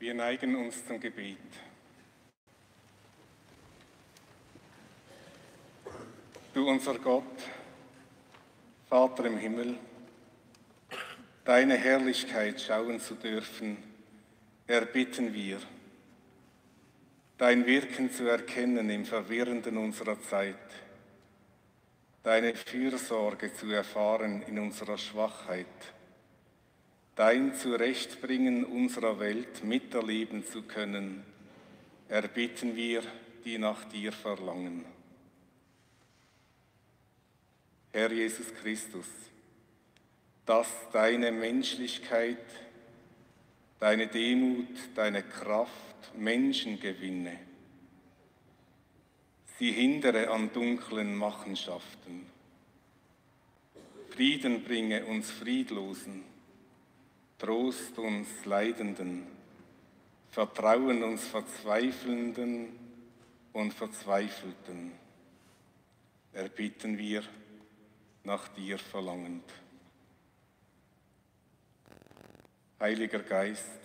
Wir neigen uns zum Gebet. Du unser Gott, Vater im Himmel, deine Herrlichkeit schauen zu dürfen, erbitten wir, dein Wirken zu erkennen im Verwirrenden unserer Zeit, deine Fürsorge zu erfahren in unserer Schwachheit, dein Zurechtbringen unserer Welt miterleben zu können, erbitten wir, die nach dir verlangen. Herr Jesus Christus, dass deine Menschlichkeit, deine Demut, deine Kraft Menschen gewinne, sie hindere an dunklen Machenschaften, Frieden bringe uns Friedlosen, Trost uns Leidenden, Vertrauen uns Verzweifelnden und Verzweifelten. Erbitten wir nach dir verlangend. Heiliger Geist,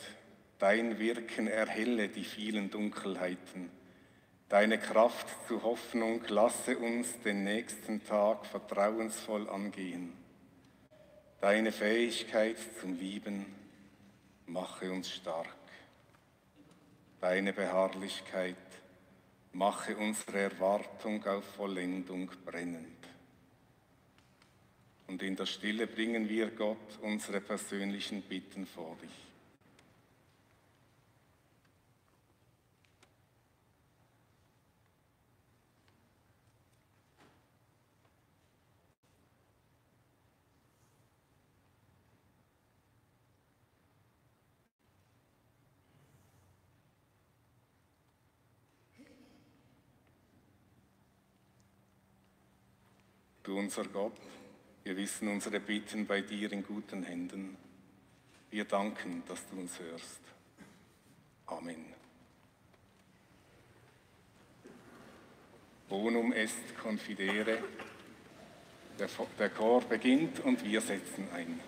dein Wirken erhelle die vielen Dunkelheiten. Deine Kraft zur Hoffnung lasse uns den nächsten Tag vertrauensvoll angehen. Deine Fähigkeit zum Lieben mache uns stark. Deine Beharrlichkeit mache unsere Erwartung auf Vollendung brennend. Und in der Stille bringen wir Gott unsere persönlichen Bitten vor dich. Du unser Gott, wir wissen unsere Bitten bei dir in guten Händen. Wir danken, dass du uns hörst. Amen. Bonum est confidere. Der, der Chor beginnt und wir setzen ein.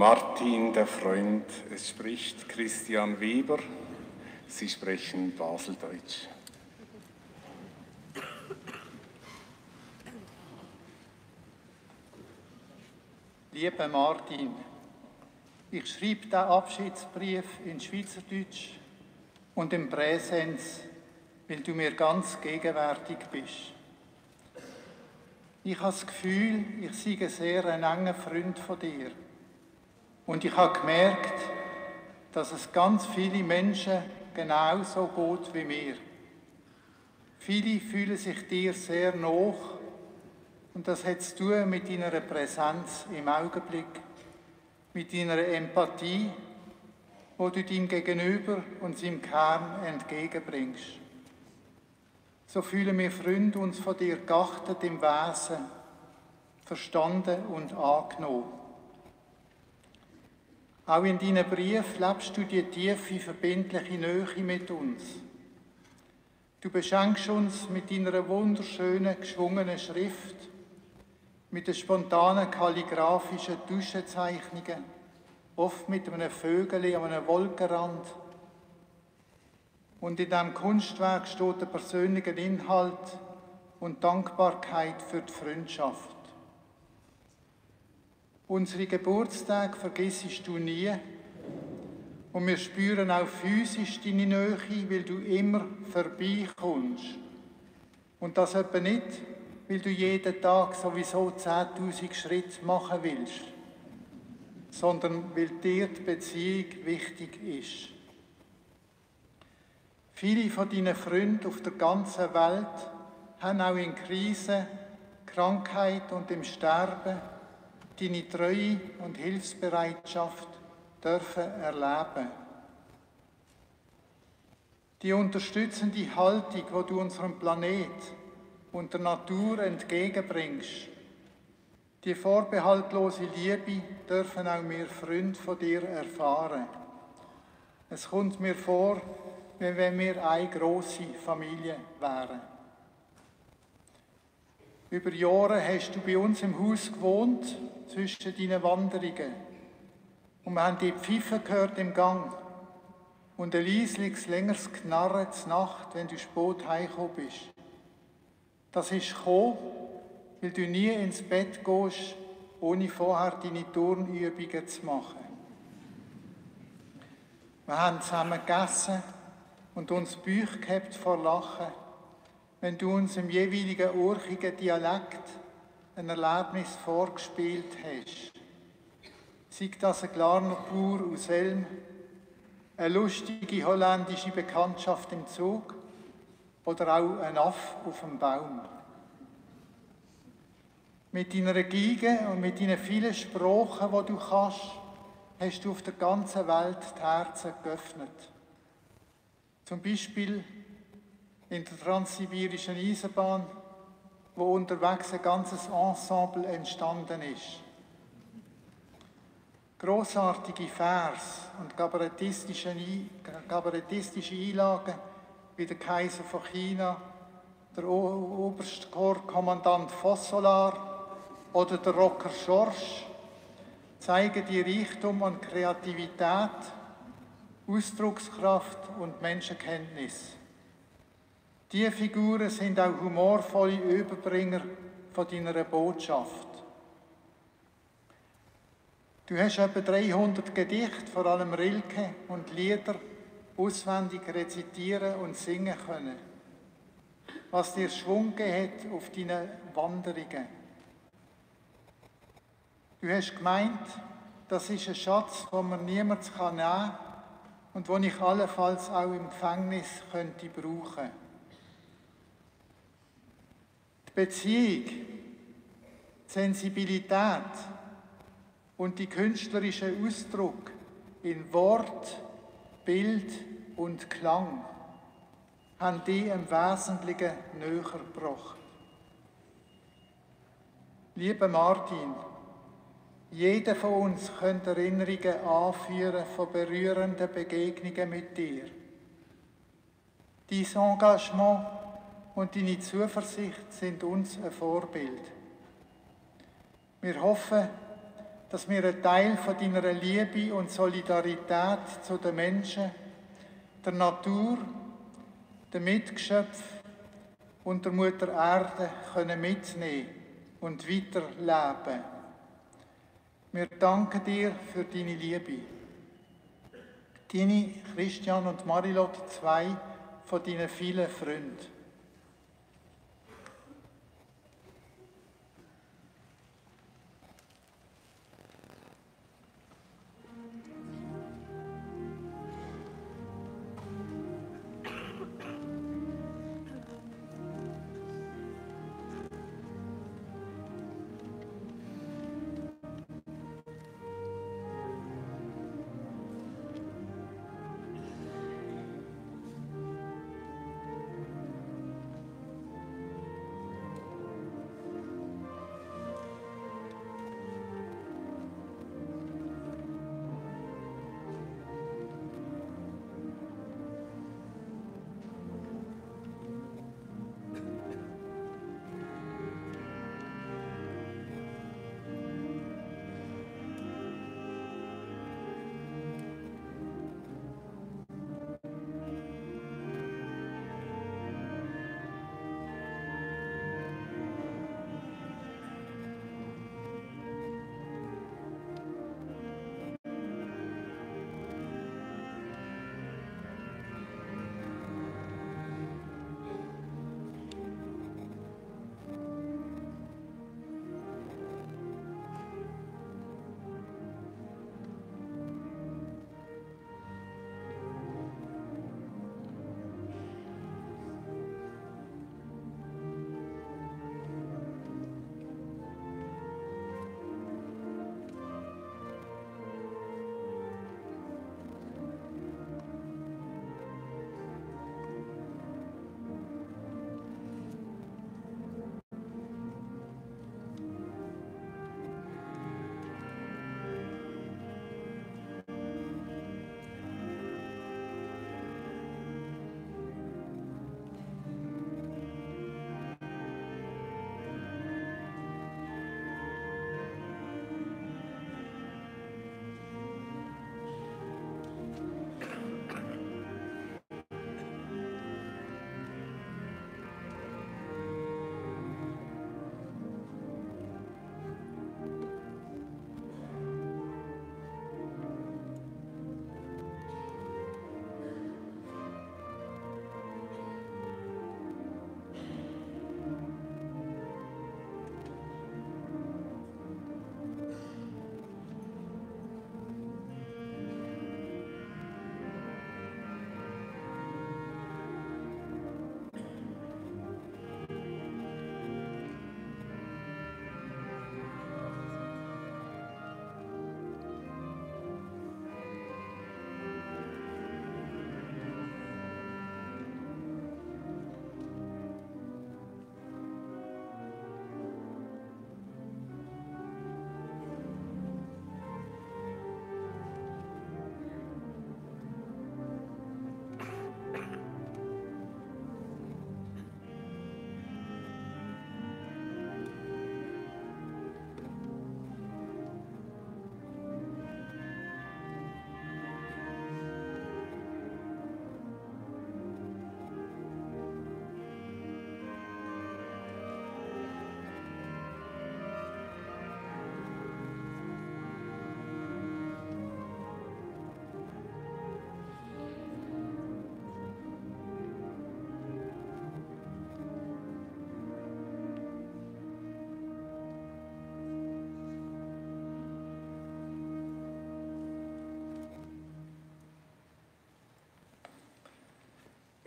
Martin, der Freund, es spricht Christian Weber. Sie sprechen Baseldeutsch. Lieber Martin, Ich schreibe den Abschiedsbrief in Schweizerdeutsch und im Präsens, weil du mir ganz gegenwärtig bist. Ich habe das Gefühl, ich sei ein sehr enger Freund von dir. Und ich habe gemerkt, dass es ganz viele Menschen genauso geht wie mir. Viele fühlen sich dir sehr nach und das hat zu tun mit deiner Präsenz im Augenblick, mit deiner Empathie, wo du deinem Gegenüber und seinem Kern entgegenbringst. So fühlen wir Freunde uns von dir geachtet im Wesen, verstanden und angenommen. Auch in deinen Brief lebst du die tiefe, verbindliche Nähe mit uns. Du beschenkst uns mit deiner wunderschönen, geschwungenen Schrift, mit den spontanen kalligraphischen Tuschenzeichnungen, oft mit einem Vögel an einem Wolkenrand. Und in diesem Kunstwerk steht der persönliche Inhalt und Dankbarkeit für die Freundschaft. Unsere Geburtstage vergissest du nie und wir spüren auch physisch deine Nähe, weil du immer vorbeikommst. Und das etwa nicht, weil du jeden Tag sowieso 10.000 Schritte machen willst, sondern weil dir die Beziehung wichtig ist. Viele von deinen Freunden auf der ganzen Welt haben auch in Krisen, Krankheit und im Sterben deine Treue und Hilfsbereitschaft dürfen erleben. Die unterstützende Haltung, wo du unserem Planet und der Natur entgegenbringst, die vorbehaltlose Liebe dürfen auch wir Freunde von dir erfahren. Es kommt mir vor, wie wenn wir eine große Familie wären. Über Jahre hast du bei uns im Haus gewohnt, zwischen deinen Wanderungen. Und wir haben die Pfeife gehört im Gang und ein leisliches, längeres Knarren zur Nacht, wenn du spät heimgekommen bist. Das ist gekommen, weil du nie ins Bett gehst, ohne vorher deine Turnübungen zu machen. Wir haben zusammen gegessen und uns Büch gehabt vor Lachen, wenn du uns im jeweiligen urchigen Dialekt ein Erlebnis vorgespielt hast. Sei das ein Glarner Bauer aus Elm, eine lustige holländische Bekanntschaft im Zug oder auch ein Aff auf dem Baum. Mit deiner Giege und mit deinen vielen Sprachen, die du kannst, hast du auf der ganzen Welt die Herzen geöffnet. Zum Beispiel in der transsibirischen Eisenbahn, wo unterwegs ein ganzes Ensemble entstanden ist. Großartige Vers und kabarettistische, kabarettistische Einlagen wie der Kaiser von China, der Oberstkorpskommandant Fossolar oder der Rocker Schorsch zeigen die Reichtum an Kreativität, Ausdruckskraft und Menschenkenntnis. Diese Figuren sind auch humorvolle Überbringer von deiner Botschaft. Du hast etwa 300 Gedichte, vor allem Rilke und Lieder, auswendig rezitieren und singen können, was dir Schwung gegeben hat auf deine Wanderungen. Du hast gemeint, das ist ein Schatz, den man niemals nehmen kann und den ich allenfalls auch im Gefängnis könnte brauchen. Die Beziehung, Sensibilität, und die künstlerische Ausdruck in Wort, Bild und Klang haben die im Wesentlichen näher gebracht. Lieber Martin, jeder von uns könnte Erinnerungen anführen von berührenden Begegnungen mit dir. Dein Engagement und deine Zuversicht sind uns ein Vorbild. Wir hoffen, dass wir ein Teil von deiner Liebe und Solidarität zu den Menschen, der Natur, den Mitgeschöpfen und der Mutter Erde können mitnehmen und weiterleben. Wir danken dir für deine Liebe. Deine Christian und Marilot, zwei von deinen vielen Freunden.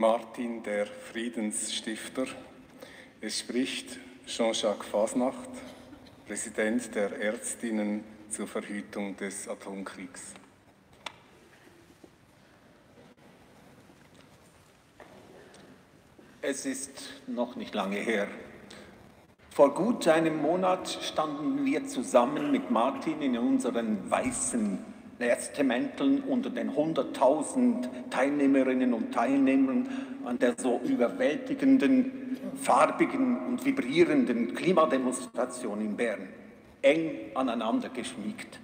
Martin, der Friedensstifter. Es spricht Jean-Jacques Fasnacht, Präsident der Ärztinnen zur Verhütung des Atomkriegs. Es ist noch nicht lange her. Vor gut einem Monat standen wir zusammen mit Martin in unseren weißen Ärztemänteln unter den 100.000 Teilnehmerinnen und Teilnehmern an der so überwältigenden, farbigen und vibrierenden Klimademonstration in Bern, eng aneinander geschmiegt.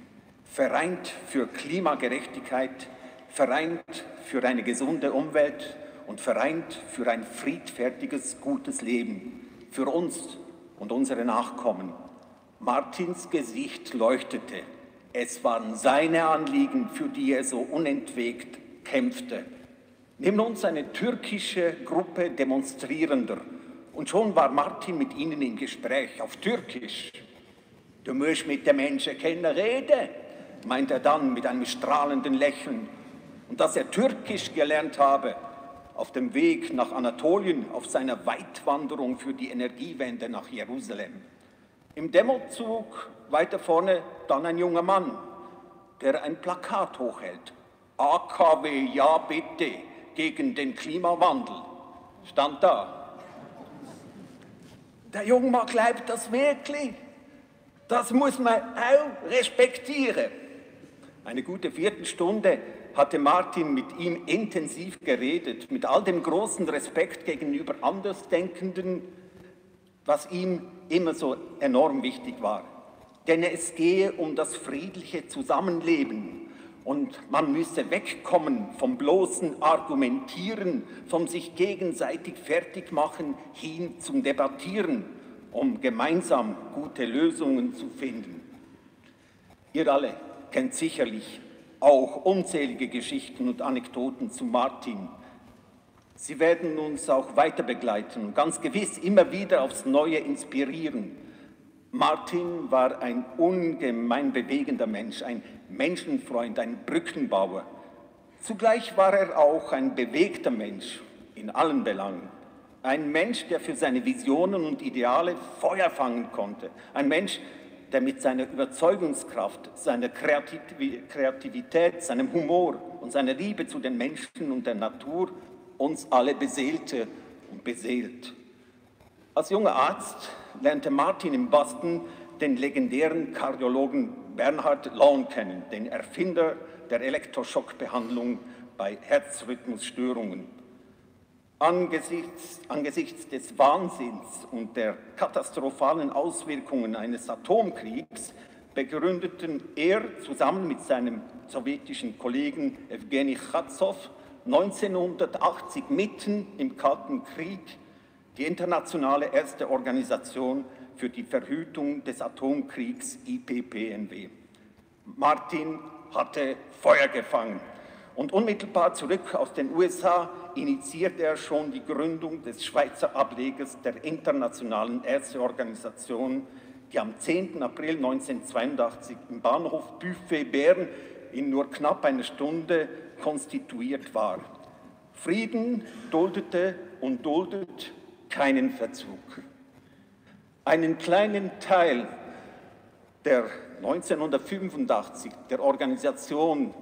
Vereint für Klimagerechtigkeit, vereint für eine gesunde Umwelt und vereint für ein friedfertiges, gutes Leben, für uns und unsere Nachkommen. Martins Gesicht leuchtete Es waren seine Anliegen, für die er so unentwegt kämpfte. Neben uns eine türkische Gruppe Demonstrierender. Und schon war Martin mit ihnen im Gespräch auf Türkisch. Du musst mit den Menschen kennen reden, meint er dann mit einem strahlenden Lächeln. Und dass er Türkisch gelernt habe, auf dem Weg nach Anatolien, auf seiner Weitwanderung für die Energiewende nach Jerusalem. Im Demozug weiter vorne dann ein junger Mann, der ein Plakat hochhält. AKW, ja bitte, gegen den Klimawandel, stand da. Der junge Mann glaubt das wirklich. Das muss man auch respektieren. Eine gute Viertelstunde hatte Martin mit ihm intensiv geredet, mit all dem großen Respekt gegenüber Andersdenkenden, was ihm immer so enorm wichtig war. Denn es gehe um das friedliche Zusammenleben und man müsse wegkommen vom bloßen Argumentieren, vom sich gegenseitig fertigmachen hin zum Debattieren, um gemeinsam gute Lösungen zu finden. Ihr alle kennt sicherlich auch unzählige Geschichten und Anekdoten zu Martin. Sie werden uns auch weiter begleiten und ganz gewiss immer wieder aufs Neue inspirieren. Martin war ein ungemein bewegender Mensch, ein Menschenfreund, ein Brückenbauer. Zugleich war er auch ein bewegter Mensch in allen Belangen. Ein Mensch, der für seine Visionen und Ideale Feuer fangen konnte. Ein Mensch, der mit seiner Überzeugungskraft, seiner Kreativität, seinem Humor und seiner Liebe zu den Menschen und der Natur uns alle beseelte und beseelt. Als junger Arzt lernte Martin in Boston den legendären Kardiologen Bernhard Lawn kennen, den Erfinder der Elektroschockbehandlung bei Herzrhythmusstörungen. Angesichts, angesichts des Wahnsinns und der katastrophalen Auswirkungen eines Atomkriegs begründeten er zusammen mit seinem sowjetischen Kollegen Evgeny Khatzow 1980 mitten im Kalten Krieg die internationale erste Organisation für die Verhütung des Atomkriegs IPPNW. Martin hatte Feuer gefangen und unmittelbar zurück aus den USA initiierte er schon die Gründung des Schweizer Ablegers der Internationalen Ärzteorganisation, die am 10. April 1982 im Bahnhof Buffet Bern in nur knapp einer Stunde konstituiert war. Frieden duldete und duldet keinen Verzug. Einen kleinen Teil der 1985 der Organisation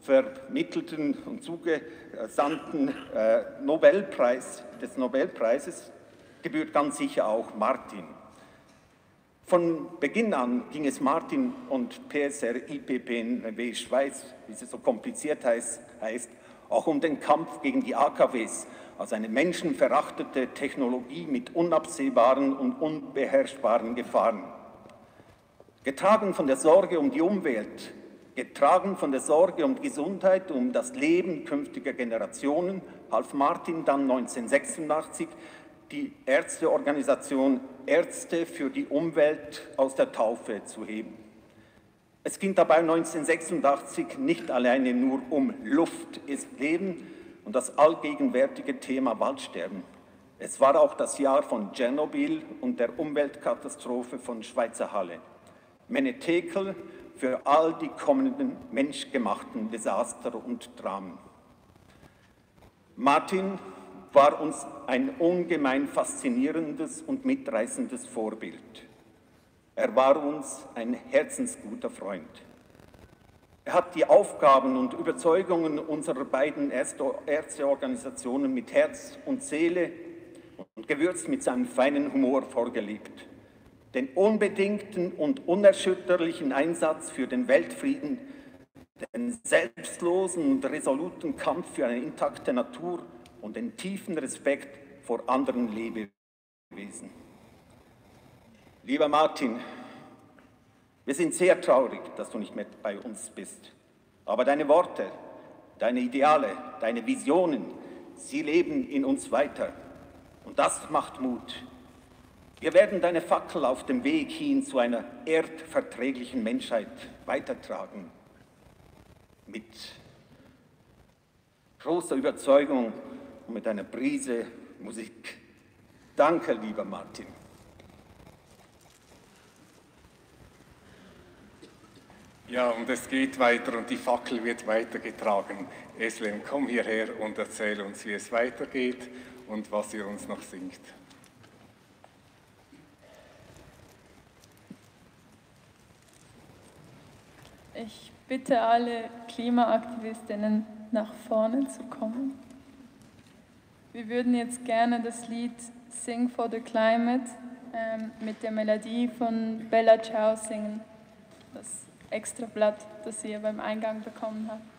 vermittelten und zugesandten äh, Nobelpreis des Nobelpreises gebührt ganz sicher auch Martin. Von Beginn an ging es Martin und PSR IPPNW Schweiz, wie es so kompliziert heißt, heißt, auch um den Kampf gegen die AKWs, als eine menschenverachtete Technologie mit unabsehbaren und unbeherrschbaren Gefahren. Getragen von der Sorge um die Umwelt, Getragen von der Sorge um Gesundheit, um das Leben künftiger Generationen, half Martin dann 1986 die Ärzteorganisation Ärzte für die Umwelt aus der Taufe zu heben. Es ging dabei 1986 nicht alleine nur um Luft ist Leben und das allgegenwärtige Thema Waldsterben. Es war auch das Jahr von Tschernobyl und der Umweltkatastrophe von Schweizer Halle. Menetekel für all die kommenden menschgemachten Desaster und Dramen. Martin war uns ein ungemein faszinierendes und mitreißendes Vorbild. Er war uns ein herzensguter Freund. Er hat die Aufgaben und Überzeugungen unserer beiden Ärzteorganisationen mit Herz und Seele und gewürzt mit seinem feinen Humor vorgelebt den unbedingten und unerschütterlichen Einsatz für den Weltfrieden, den selbstlosen und resoluten Kampf für eine intakte Natur und den tiefen Respekt vor anderen Lebewesen. Lieber Martin, wir sind sehr traurig, dass du nicht mehr bei uns bist. Aber deine Worte, deine Ideale, deine Visionen, sie leben in uns weiter. Und das macht Mut. Wir werden deine Fackel auf dem Weg hin zu einer erdverträglichen Menschheit weitertragen. Mit großer Überzeugung und mit einer Prise Musik. Danke, lieber Martin. Ja, und es geht weiter und die Fackel wird weitergetragen. Eslem, komm hierher und erzähl uns, wie es weitergeht und was ihr uns noch singt. Ich bitte alle Klimaaktivistinnen nach vorne zu kommen. Wir würden jetzt gerne das Lied Sing for the Climate ähm, mit der Melodie von Bella Ciao singen. Das Extrablatt, das ihr beim Eingang bekommen habt.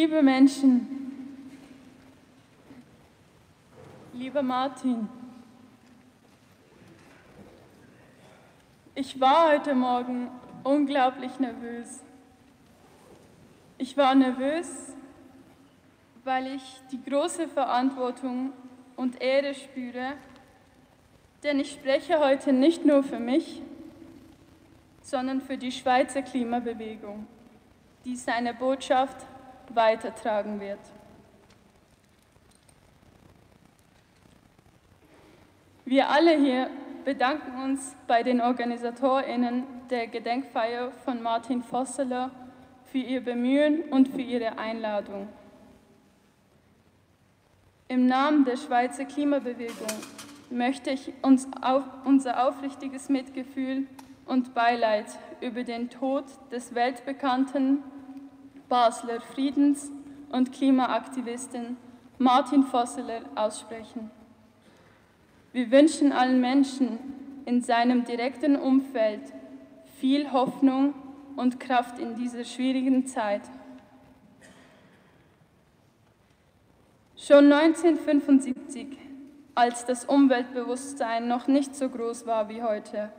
Liebe Menschen, lieber Martin, ich war heute Morgen unglaublich nervös. Ich war nervös, weil ich die große Verantwortung und Ehre spüre, Denn ich spreche heute nicht nur für mich, sondern für die Schweizer Klimabewegung, die seine Botschaft weitertragen wird. Wir alle hier bedanken uns bei den OrganisatorInnen der Gedenkfeier von Martin Vosseler für ihr Bemühen und für ihre Einladung. Im Namen der Schweizer Klimabewegung möchte ich uns auf unser aufrichtiges Mitgefühl und Beileid über den Tod des weltbekannten Basler Friedens- und Klimaaktivisten Martin Vosseler aussprechen. Wir wünschen allen Menschen in seinem direkten Umfeld viel Hoffnung und Kraft in dieser schwierigen Zeit. Schon 1975, als das Umweltbewusstsein noch nicht so groß war wie heute,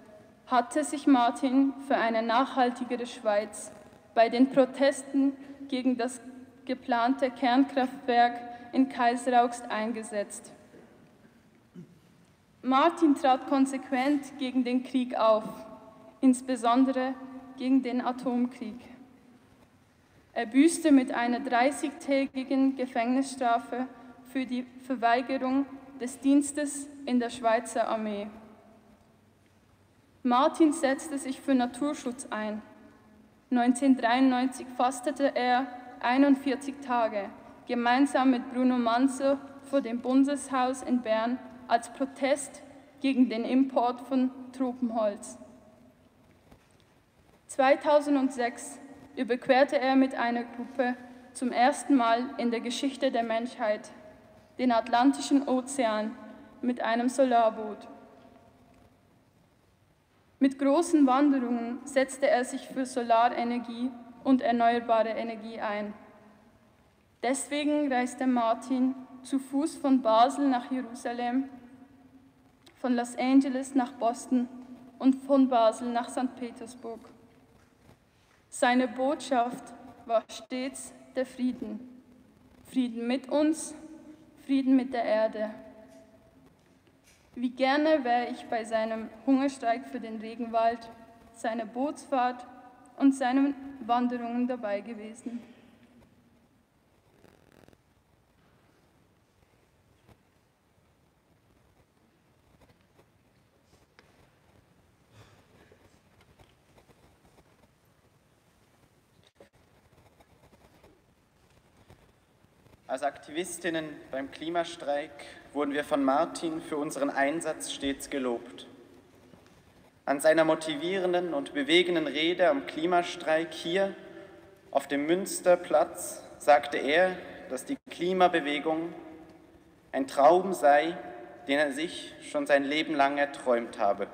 hatte sich Martin für eine nachhaltigere Schweiz bei den Protesten gegen das geplante Kernkraftwerk in Kaiseraugst eingesetzt. Martin trat konsequent gegen den Krieg auf, insbesondere gegen den Atomkrieg. Er büßte mit einer 30-tägigen Gefängnisstrafe für die Verweigerung des Dienstes in der Schweizer Armee. Martin setzte sich für Naturschutz ein. 1993 fastete er 41 Tage gemeinsam mit Bruno Manzo vor dem Bundeshaus in Bern als Protest gegen den Import von Tropenholz. 2006 überquerte er mit einer Gruppe zum ersten Mal in der Geschichte der Menschheit den Atlantischen Ozean mit einem Solarboot. Mit großen Wanderungen setzte er sich für Solarenergie und erneuerbare Energie ein. Deswegen reiste Martin zu Fuß von Basel nach Jerusalem von Los Angeles nach Boston und von Basel nach St. Petersburg. Seine Botschaft war stets der Frieden. Frieden mit uns, Frieden mit der Erde. Wie gerne wäre ich bei seinem Hungerstreik für den Regenwald, seiner Bootsfahrt und seinen Wanderungen dabei gewesen. Als Aktivistinnen beim Klimastreik wurden wir von Martin für unseren Einsatz stets gelobt. An seiner motivierenden und bewegenden Rede am Klimastreik hier auf dem Münsterplatz sagte er, dass die Klimabewegung ein Traum sei, den er sich schon sein Leben lang erträumt habe.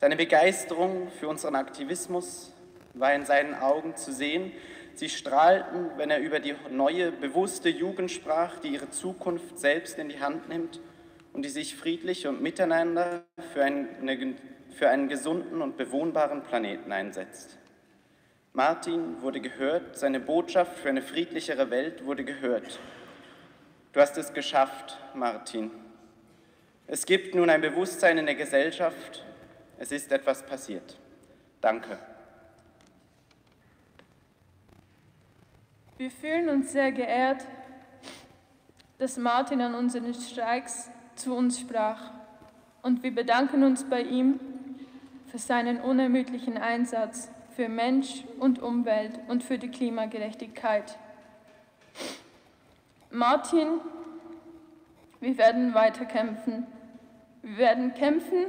Seine Begeisterung für unseren Aktivismus war in seinen Augen zu sehen, Sie strahlten, wenn er über die neue, bewusste Jugend sprach, die ihre Zukunft selbst in die Hand nimmt und die sich friedlich und miteinander für einen, für einen gesunden und bewohnbaren Planeten einsetzt. Martin wurde gehört, seine Botschaft für eine friedlichere Welt wurde gehört. Du hast es geschafft, Martin. Es gibt nun ein Bewusstsein in der Gesellschaft, es ist etwas passiert. Danke. Wir fühlen uns sehr geehrt, dass Martin an unseren Streiks zu uns sprach und wir bedanken uns bei ihm für seinen unermüdlichen Einsatz für Mensch und Umwelt und für die Klimagerechtigkeit. Martin, wir werden weiterkämpfen. Wir werden kämpfen,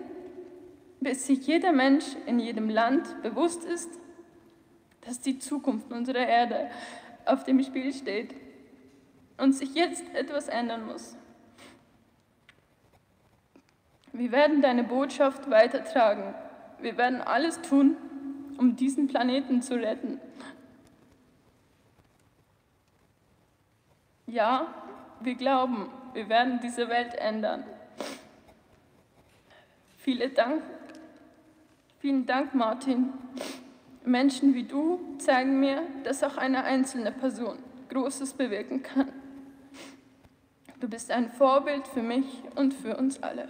bis sich jeder Mensch in jedem Land bewusst ist, dass die Zukunft unserer Erde auf dem Spiel steht und sich jetzt etwas ändern muss. Wir werden deine Botschaft weitertragen. Wir werden alles tun, um diesen Planeten zu retten. Ja, wir glauben, wir werden diese Welt ändern. Vielen Dank, vielen Dank, Martin. Menschen wie du zeigen mir, dass auch eine einzelne Person Großes bewirken kann. Du bist ein Vorbild für mich und für uns alle.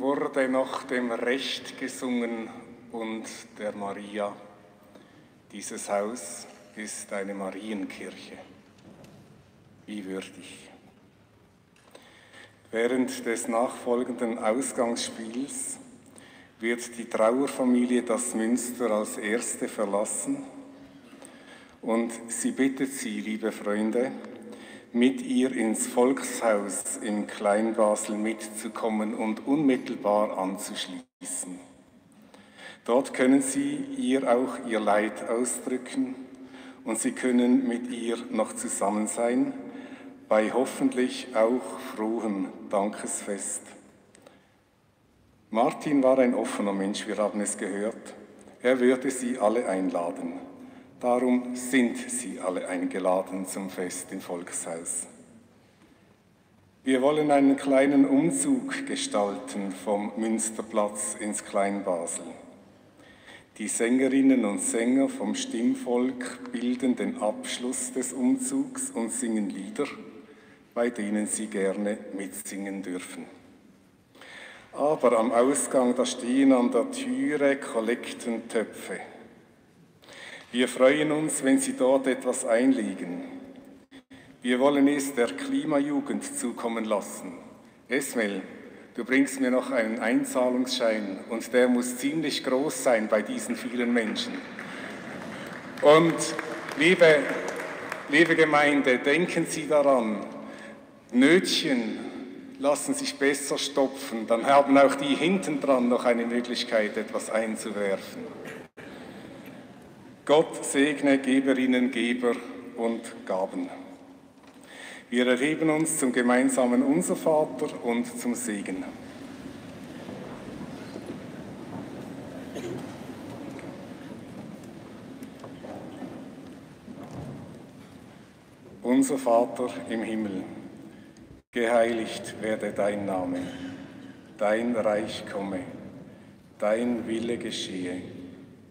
Wurde noch dem Recht gesungen und der Maria. Dieses Haus ist eine Marienkirche. Wie würdig. Während des nachfolgenden Ausgangsspiels wird die Trauerfamilie das Münster als erste verlassen und sie bittet Sie, liebe Freunde, mit ihr ins Volkshaus im Kleinbasel mitzukommen und unmittelbar anzuschließen. Dort können Sie ihr auch ihr Leid ausdrücken und Sie können mit ihr noch zusammen sein bei hoffentlich auch frohem Dankesfest. Martin war ein offener Mensch, wir haben es gehört. Er würde sie alle einladen. Darum sind sie alle eingeladen zum Fest im Volkshaus. Wir wollen einen kleinen Umzug gestalten vom Münsterplatz ins Kleinbasel. Die Sängerinnen und Sänger vom Stimmvolk bilden den Abschluss des Umzugs und singen Lieder, bei denen sie gerne mitsingen dürfen. Aber am Ausgang, da stehen an der Türe Kollektentöpfe. Wir freuen uns, wenn Sie dort etwas einlegen. Wir wollen es der Klimajugend zukommen lassen. Esmel, du bringst mir noch einen Einzahlungsschein und der muss ziemlich groß sein bei diesen vielen Menschen. Und liebe, liebe Gemeinde, denken Sie daran, Nötchen lassen sich besser stopfen, dann haben auch die hinten dran noch eine Möglichkeit, etwas einzuwerfen. Gott segne Geberinnen, Geber und Gaben. Wir erheben uns zum gemeinsamen Unser Vater und zum Segen. Unser Vater im Himmel Geheiligt werde dein Name, dein Reich komme, dein Wille geschehe,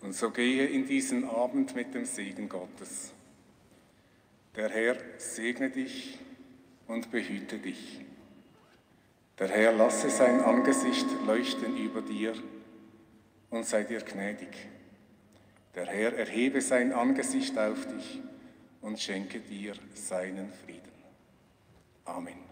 Und so gehe in diesen Abend mit dem Segen Gottes. Der Herr segne dich und behüte dich. Der Herr lasse sein Angesicht leuchten über dir und sei dir gnädig. Der Herr erhebe sein Angesicht auf dich und schenke dir seinen Frieden. Amen.